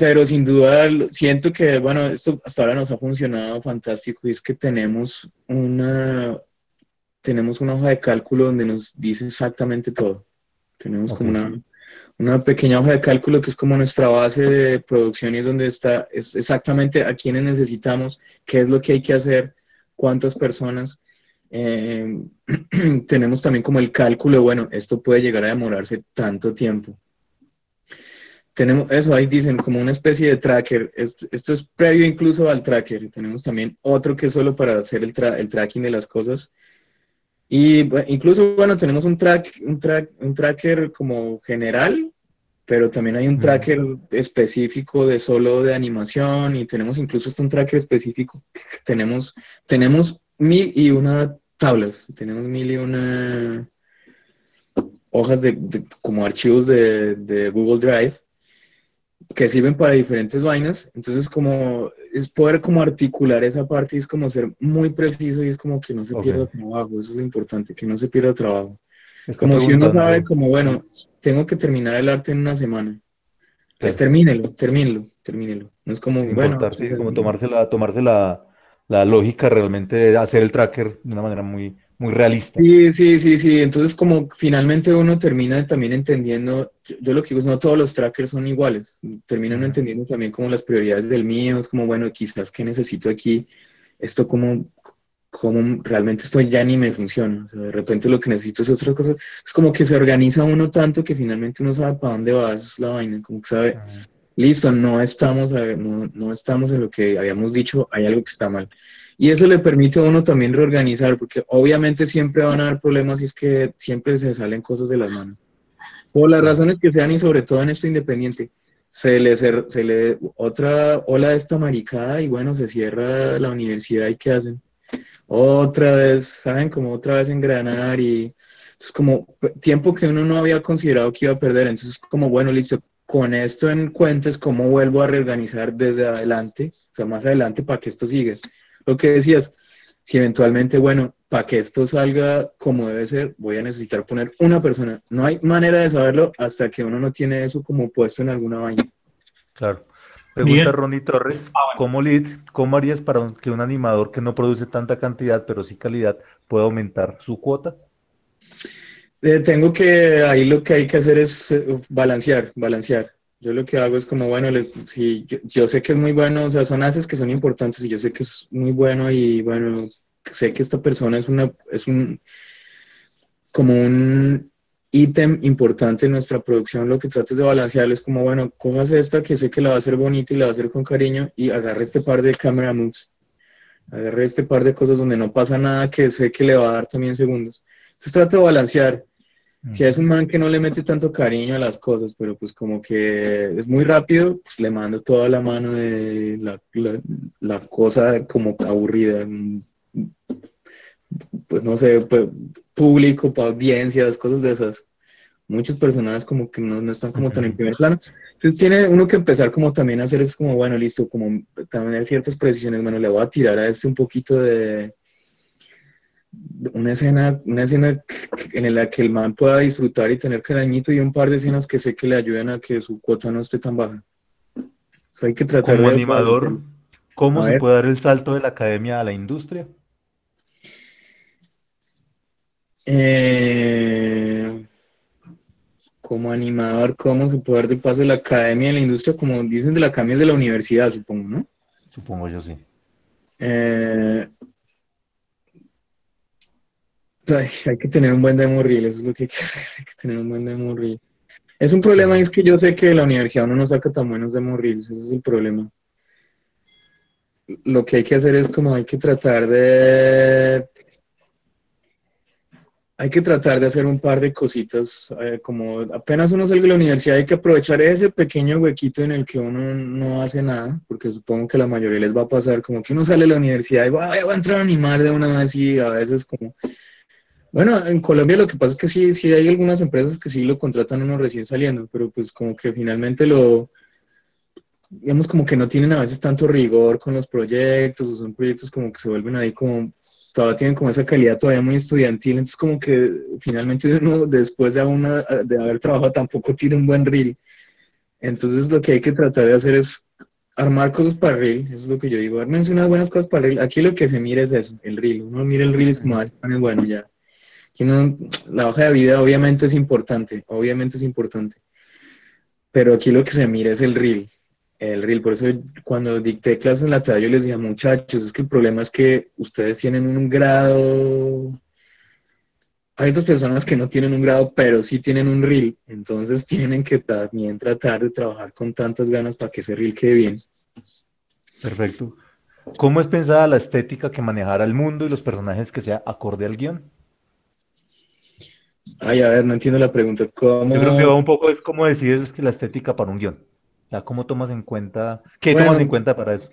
pero sin duda siento que, bueno, esto hasta ahora nos ha funcionado fantástico y es que tenemos una, tenemos una hoja de cálculo donde nos dice exactamente todo. Tenemos como una, una, pequeña hoja de cálculo que es como nuestra base de producción y es donde está es exactamente a quiénes necesitamos, qué es lo que hay que hacer, cuántas personas. Eh, (clears throat) tenemos también como el cálculo, bueno, esto puede llegar a demorarse tanto tiempo tenemos eso, ahí dicen como una especie de tracker. Esto, es previo incluso al tracker. Tenemos también otro que es solo para hacer el, el tracking de las cosas. Y incluso, bueno, tenemos un, track, un, track, un tracker como general, pero también hay un tracker específico de solo de animación y tenemos incluso hasta un tracker específico. Tenemos, tenemos mil y una tablas, tenemos mil y una hojas de, como archivos de, de Google Drive que sirven para diferentes vainas, entonces como es poder como articular esa parte y es como ser muy preciso y es como que no se pierda trabajo, eso es lo importante, que no se pierda trabajo. Es como si uno sabe como, bueno, tengo que terminar el arte en una semana. Pues termínelo, termínelo, termínelo. No es como, bueno. Sí, como tomarse la, tomarse la, la lógica realmente de hacer el tracker de una manera muy, muy realista. Sí, sí, sí, sí. Entonces, como finalmente uno termina también entendiendo, yo, lo que digo es no todos los trackers son iguales. Terminan entendiendo también como las prioridades del mío, es como, bueno, quizás que necesito aquí, esto como, como realmente esto ya ni me funciona. de repente lo que necesito es otra cosa. Es como que se organiza uno tanto que finalmente uno sabe para dónde va, eso es la vaina, como que sabe, listo, no estamos, no, no estamos en lo que habíamos dicho, hay algo que está mal. Y eso le permite a uno también reorganizar, porque obviamente siempre van a haber problemas y es que siempre se salen cosas de las manos. Por las razones que sean y sobre todo en esto independiente. Se le, se le otra ola de esta maricada y bueno, se cierra la universidad y ¿qué hacen? Otra vez, ¿saben? Como otra vez engranar y es como tiempo que uno no había considerado que iba a perder. Entonces, como bueno, listo, con esto en cuenta es cómo vuelvo a reorganizar desde adelante, o sea, más adelante para que esto siga lo que decías, si eventualmente, bueno, para que esto salga como debe ser, voy a necesitar poner una persona. No hay manera de saberlo hasta que uno no tiene eso como puesto en alguna vaina. Claro. Pregunta Ronnie Torres, ah, ¿cómo, lead, ¿cómo harías para que un animador que no produce tanta cantidad, pero sí calidad, pueda aumentar su cuota? Eh, tengo que, ahí lo que hay que hacer es eh, balancear, balancear. Yo lo que hago es como, bueno, si yo, sé que es muy bueno, o sea, son haces que son importantes y yo sé que es muy bueno y bueno, sé que esta persona es una, es un, como un ítem importante en nuestra producción, lo que trato es de balancearlo es como, bueno, cojas esta que sé que la va a hacer bonita y la va a hacer con cariño y agarre este par de camera moves, agarre este par de cosas donde no pasa nada que sé que le va a dar también segundos. Entonces trato de balancear Si es un man que no le mete tanto cariño a las cosas, pero pues como que es muy rápido, pues le mando toda la mano de la, la, la cosa como aburrida. Pues no sé, pues, público, para audiencias, cosas de esas. Muchos personajes como que no, no están como tan en primer plano. Entonces tiene uno que empezar como también a hacer, es como, bueno, listo, como también hay ciertas precisiones, bueno, le voy a tirar a este un poquito de una escena, una escena en la que el man pueda disfrutar y tener cariñito y un par de escenas que sé que le ayuden a que su cuota no esté tan baja. hay que tratar Como de- animador, ¿cómo A se ver. puede dar el salto de la academia a la industria? Eh, como animador, ¿cómo se puede dar de paso de la academia en la industria? Como dicen de la academia es de la universidad, supongo, ¿no? Supongo yo sí. Eh, ay, hay que tener un buen demo reel, eso es lo que hay que hacer, hay que tener un buen demo reel. Es un problema, es que yo sé que la universidad uno no saca tan buenos demo reels, ese es el problema. Lo que hay que hacer es como hay que tratar de... Hay que tratar de hacer un par de cositas, eh, como apenas uno salga de la universidad hay que aprovechar ese pequeño huequito en el que uno no hace nada, porque supongo que la mayoría les va a pasar como que uno sale de la universidad y va, "Ay, voy a entrar a animar de una vez y a veces como... Bueno, en Colombia lo que pasa es que sí, sí hay algunas empresas que sí lo contratan uno recién saliendo, pero pues como que finalmente lo, digamos como que no tienen a veces tanto rigor con los proyectos, o son proyectos como que se vuelven ahí como, todavía tienen como esa calidad todavía muy estudiantil, entonces como que finalmente uno después de, una, de haber trabajado tampoco tiene un buen reel. Entonces lo que hay que tratar de hacer es armar cosas para reel, eso es lo que yo digo, armense unas buenas cosas para reel. Aquí lo que se mira es eso, el reel. Uno mira el reel y es como, ah, este bueno, ya. La hoja de vida obviamente es importante, obviamente es importante. Pero aquí lo que se mira es el reel. El reel, por eso cuando dicté clases en la tarde yo les decía, muchachos, es que el problema es que ustedes tienen un grado hay otras personas que no tienen un grado, pero sí tienen un reel. Entonces tienen que también tratar de trabajar con tantas ganas para que ese reel quede bien. Perfecto. ¿Cómo es pensada la estética que manejara el mundo y los personajes que sea acorde al guion? Ay, a ver, no entiendo la pregunta. ¿Cómo? Yo creo que va un poco es cómo decides que la estética para un guion. O sea, ¿cómo tomas en cuenta, qué Bueno. tomas en cuenta para eso?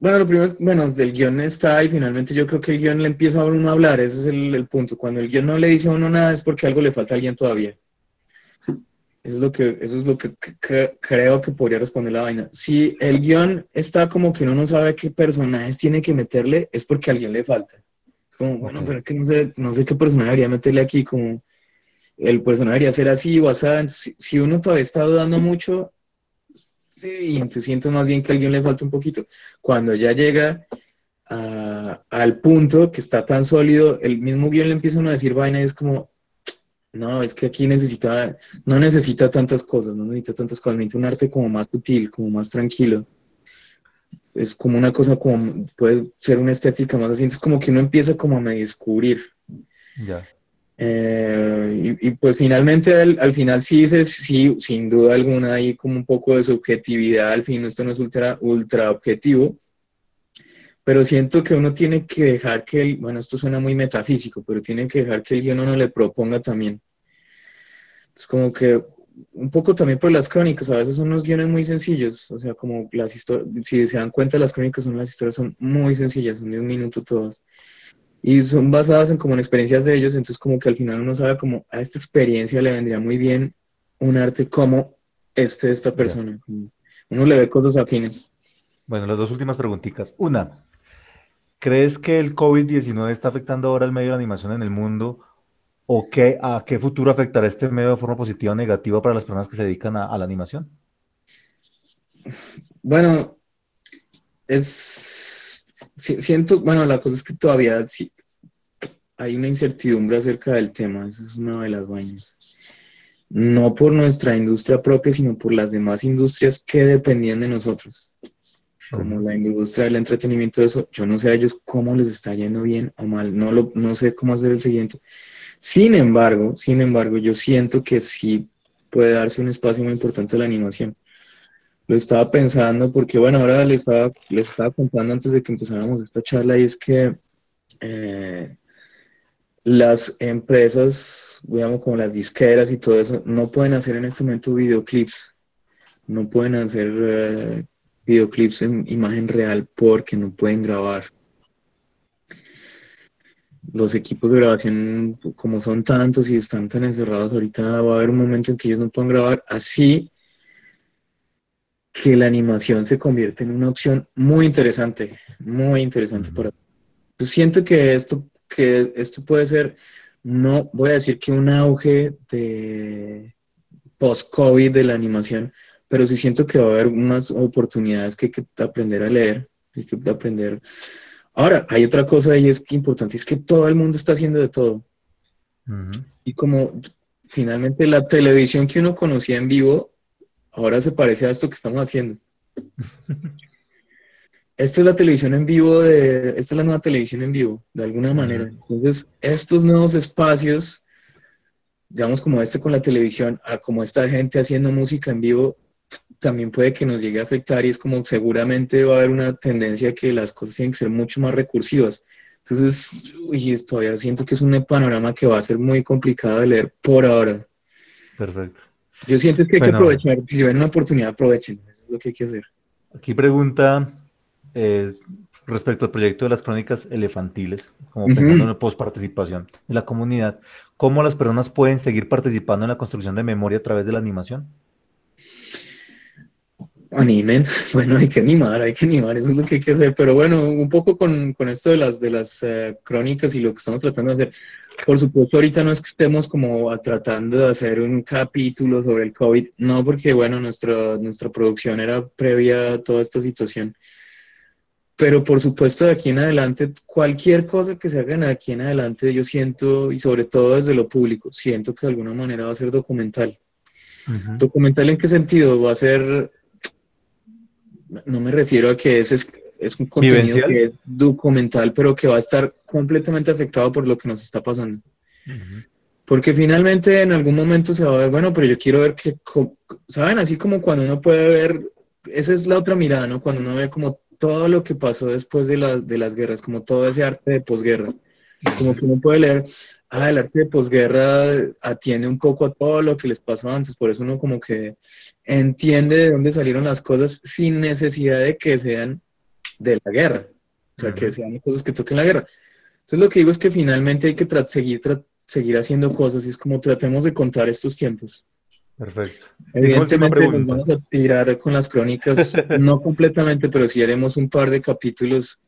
Bueno, lo primero es, bueno, del guion está y finalmente yo creo que el guion le empieza a uno a hablar, ese es el, el punto. Cuando el guion no le dice a uno nada es porque algo le falta a alguien todavía. Eso es lo que, eso es lo que, creo que podría responder la vaina. Si el guion está como que uno no sabe qué personajes tiene que meterle, es porque a alguien le falta. Como, bueno, pero que no sé, no sé qué personaje debería meterle aquí, como el personaje debería ser así o así. Si, si uno todavía está dudando mucho, sí, entonces siento más bien que a alguien le falta un poquito cuando ya llega a- al punto que está tan sólido, el mismo guion le empieza uno a decir vaina y es como, no, es que aquí necesita, no necesita tantas cosas, no necesita tantas cosas, necesita un arte como más sutil, como más tranquilo. Es como una cosa como, puede ser una estética más así, es como que uno empieza como a medio descubrir. Ya. Eh, y, y, pues finalmente al, al final sí, se, sí, sin duda alguna hay como un poco de subjetividad, al fin esto no es ultra, ultra objetivo, pero siento que uno tiene que dejar que el, bueno, esto suena muy metafísico, pero tiene que dejar que el guion uno le proponga también. Es como que un poco también por las crónicas, a veces son unos guiones muy sencillos, o sea, como las historias, si se dan cuenta las crónicas son las historias son muy sencillas, son de un minuto todas y son basadas en como en experiencias de ellos, entonces como que al final uno sabe como a esta experiencia le vendría muy bien un arte como este de esta persona. Uno le ve cosas afines. Bueno, las dos últimas preguntitas. Una, ¿crees que el COVID-19 está afectando ahora el medio de la animación en el mundo? ¿O qué, a qué futuro afectará este medio de forma positiva o negativa para las personas que se dedican a, a la animación? Bueno, es si- siento, bueno, la cosa es que todavía sí, hay una incertidumbre acerca del tema, esa es una de las vainas. No por nuestra industria propia, sino por las demás industrias que dependían de nosotros. Como la industria del entretenimiento, eso, yo no sé a ellos cómo les está yendo bien o mal, no, lo, no sé cómo hacer el siguiente. Sin embargo, sin embargo, yo siento que sí puede darse un espacio muy importante a la animación. Lo estaba pensando porque, bueno, ahora le estaba, le estaba contando antes de que empezáramos esta charla y es que eh, las empresas, digamos, como las disqueras y todo eso, no pueden hacer en este momento videoclips. No pueden hacer eh, videoclips en imagen real porque no pueden grabar. Los equipos de grabación, como son tantos y están tan encerrados, ahorita va a haber un momento en que ellos no pueden grabar. Así que la animación se convierte en una opción muy interesante, muy interesante para... Yo siento que esto que esto puede ser, no voy a decir que un auge de post-COVID de la animación, pero sí siento que va a haber unas oportunidades que hay que aprender a leer, hay que aprender. Ahora, hay otra cosa ahí es que importante, es que todo el mundo está haciendo de todo. Y como finalmente la televisión que uno conocía en vivo, ahora se parece a esto que estamos haciendo. (laughs) esta es la televisión en vivo, de, esta es la nueva televisión en vivo, de alguna manera. Entonces, estos nuevos espacios, digamos como este con la televisión, a como esta gente haciendo música en vivo, también puede que nos llegue a afectar y es como seguramente va a haber una tendencia que las cosas tienen que ser mucho más recursivas. Entonces, uy, todavía siento que es un panorama que va a ser muy complicado de leer por ahora. Perfecto. Yo siento que hay que aprovechar, si ven una oportunidad, aprovechen, eso es lo que hay que hacer. Aquí pregunta eh, respecto al proyecto de las crónicas elefantiles, como pensando en la postparticipación de la comunidad, ¿cómo las personas pueden seguir participando en la construcción de memoria a través de la animación? Animen, (laughs) bueno, hay que animar, hay que animar, eso es lo que hay que hacer, pero bueno, un poco con, esto de las, de las eh, crónicas y lo que estamos tratando de hacer, por supuesto ahorita no es que estemos como tratando de hacer un capítulo sobre el COVID, no, porque bueno, nuestra, nuestra producción era previa a toda esta situación, pero por supuesto de aquí en adelante, cualquier cosa que se haga de aquí en adelante, yo siento, y sobre todo desde lo público, siento que de alguna manera va a ser documental. ¿Documental en qué sentido? Va a ser, no me refiero a que es, es un contenido que es documental, pero que va a estar completamente afectado por lo que nos está pasando. Porque finalmente en algún momento se va a ver, bueno, pero yo quiero ver que, ¿saben? Así como cuando uno puede ver, esa es la otra mirada, ¿no? Cuando uno ve como todo lo que pasó después de, de las guerras, como todo ese arte de posguerra. Como que uno puede leer, ah, el arte de posguerra atiende un poco a todo lo que les pasó antes, por eso uno como que entiende de dónde salieron las cosas sin necesidad de que sean de la guerra, o sea, que sean cosas que toquen la guerra. Entonces lo que digo es que finalmente hay que seguir, seguir haciendo cosas y es como tratemos de contar estos tiempos. Perfecto. Evidentemente nos vamos a tirar con las crónicas, (laughs) no completamente, pero sí haremos un par de capítulos,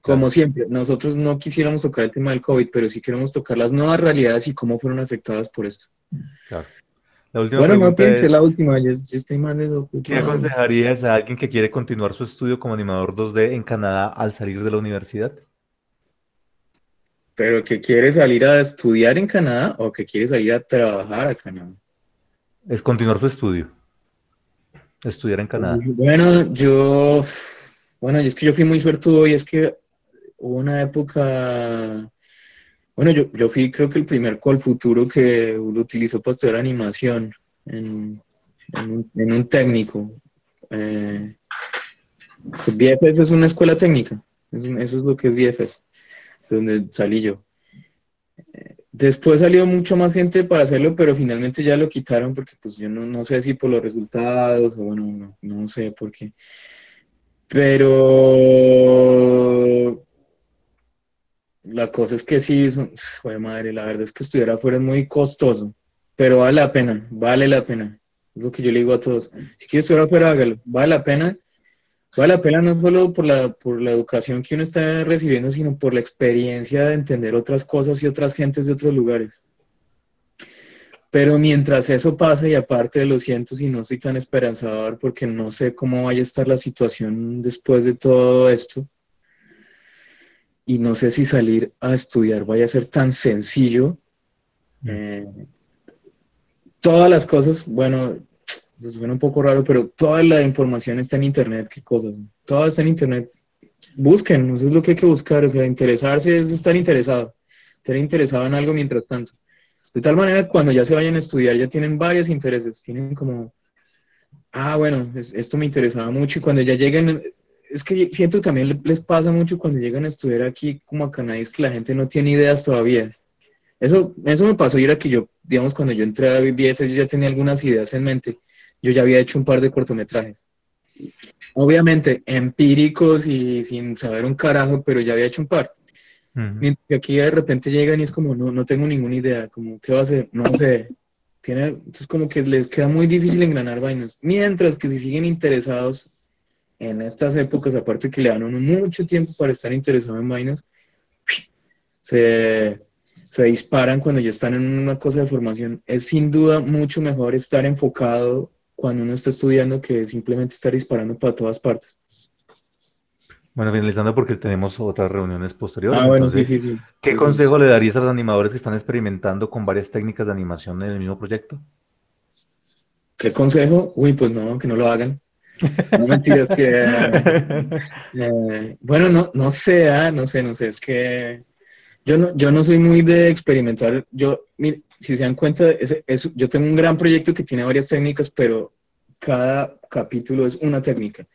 como siempre. Nosotros no quisiéramos tocar el tema del COVID, pero sí queremos tocar las nuevas realidades y cómo fueron afectadas por esto. Claro. La última bueno, no piense la última, yo, estoy más ¿Qué aconsejarías a alguien que quiere continuar su estudio como animador 2D en Canadá al salir de la universidad? ¿Pero que quiere salir a estudiar en Canadá o que quiere salir a trabajar a Canadá? Es continuar su estudio. Estudiar en Canadá. Bueno, yo, bueno, es que yo fui muy suertudo y es que hubo una época, bueno, yo, yo fui creo que el primer Call Futuro que lo utilizó para estudiar animación en, un, técnico. Eh, BFS es una escuela técnica, eso es lo que es BFS, donde salí yo. Después salió mucho más gente para hacerlo, pero finalmente ya lo quitaron porque pues yo no, sé si por los resultados o bueno, no, sé por qué. Pero la cosa es que sí, madre, la verdad es que estudiar afuera es muy costoso, pero vale la pena, vale la pena. Es lo que yo le digo a todos. Si quieres estudiar afuera, hágalo, vale la pena Vale la pena no solo por la, por la educación que uno está recibiendo, sino por la experiencia de entender otras cosas y otras gentes de otros lugares. Pero mientras eso pasa, y aparte lo siento si no soy tan esperanzador porque no sé cómo vaya a estar la situación después de todo esto, y no sé si salir a estudiar vaya a ser tan sencillo. Mm. Eh, todas las cosas, bueno, pues suena un poco raro, pero toda la información está en Internet, qué cosas. Todo está en Internet. Busquen, eso es lo que hay que buscar, o sea, interesarse es estar interesado, estar interesado en algo mientras tanto. De tal manera cuando ya se vayan a estudiar ya tienen varios intereses, tienen como, ah, bueno, esto me interesaba mucho y cuando ya lleguen, es que siento que también les pasa mucho cuando llegan a estudiar aquí como a Canadá, es que la gente no tiene ideas todavía. Eso, eso me pasó y era que yo, digamos, cuando yo entré a BBF, yo ya tenía algunas ideas en mente. Yo ya había hecho un par de cortometrajes. Obviamente, empíricos y sin saber un carajo, pero ya había hecho un par. Mientras que aquí de repente llegan y es como, no, no tengo ninguna idea, como, ¿qué va a hacer? No sé. Tiene, entonces como que les queda muy difícil engranar vainas. Mientras que si siguen interesados en estas épocas, aparte que le dan uno mucho tiempo para estar interesado en vainas, se, se disparan cuando ya están en una cosa de formación. Es sin duda mucho mejor estar enfocado cuando uno está estudiando que simplemente estar disparando para todas partes. Bueno, finalizando porque tenemos otras reuniones posteriores. Ah, bueno, sí, sí, sí. ¿Qué consejo le darías a los animadores que están experimentando con varias técnicas de animación en el mismo proyecto? ¿Qué consejo? Uy, pues no, que no lo hagan. No mentiras que... (laughs) eh, bueno, no, no sé, ah, no sé, no sé, es que yo no, yo no soy muy de experimentar. Yo, mire, si se dan cuenta, es, es, yo tengo un gran proyecto que tiene varias técnicas, pero cada capítulo es una técnica.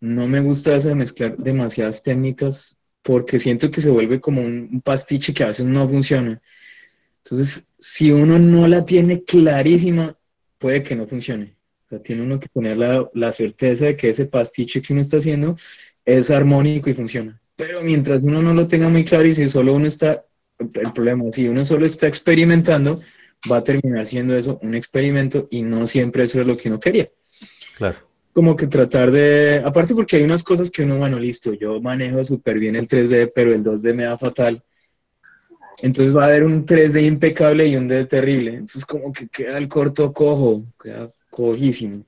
No me gusta eso de mezclar demasiadas técnicas porque siento que se vuelve como un, un pastiche que a veces no funciona. Entonces, si uno no la tiene clarísima, puede que no funcione. O sea, tiene uno que tener la, la, certeza de que ese pastiche que uno está haciendo es armónico y funciona. Pero mientras uno no lo tenga muy claro y si solo uno está, el problema, si uno solo está experimentando, va a terminar siendo eso un experimento y no siempre eso es lo que uno quería. Claro. Como que tratar de, aparte porque hay unas cosas que uno, bueno, listo, yo manejo súper bien el 3D, pero el 2D me da fatal. Entonces va a haber un 3D impecable y un D terrible. Entonces como que queda el corto cojo, queda cojísimo.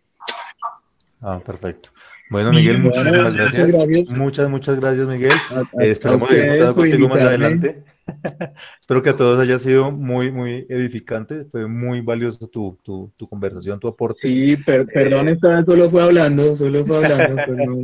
Ah, perfecto. Bueno, Miguel, muchas, bueno, muchas gracias. muchas gracias. Muchas, muchas gracias, Miguel. A- a- Eh, esperamos haber contigo más adelante. (laughs) Espero que a todos haya sido muy, muy edificante. Fue muy valioso tu, tu, tu conversación, tu aporte. Sí, per- perdón, esta vez solo fue hablando, solo fue hablando. no-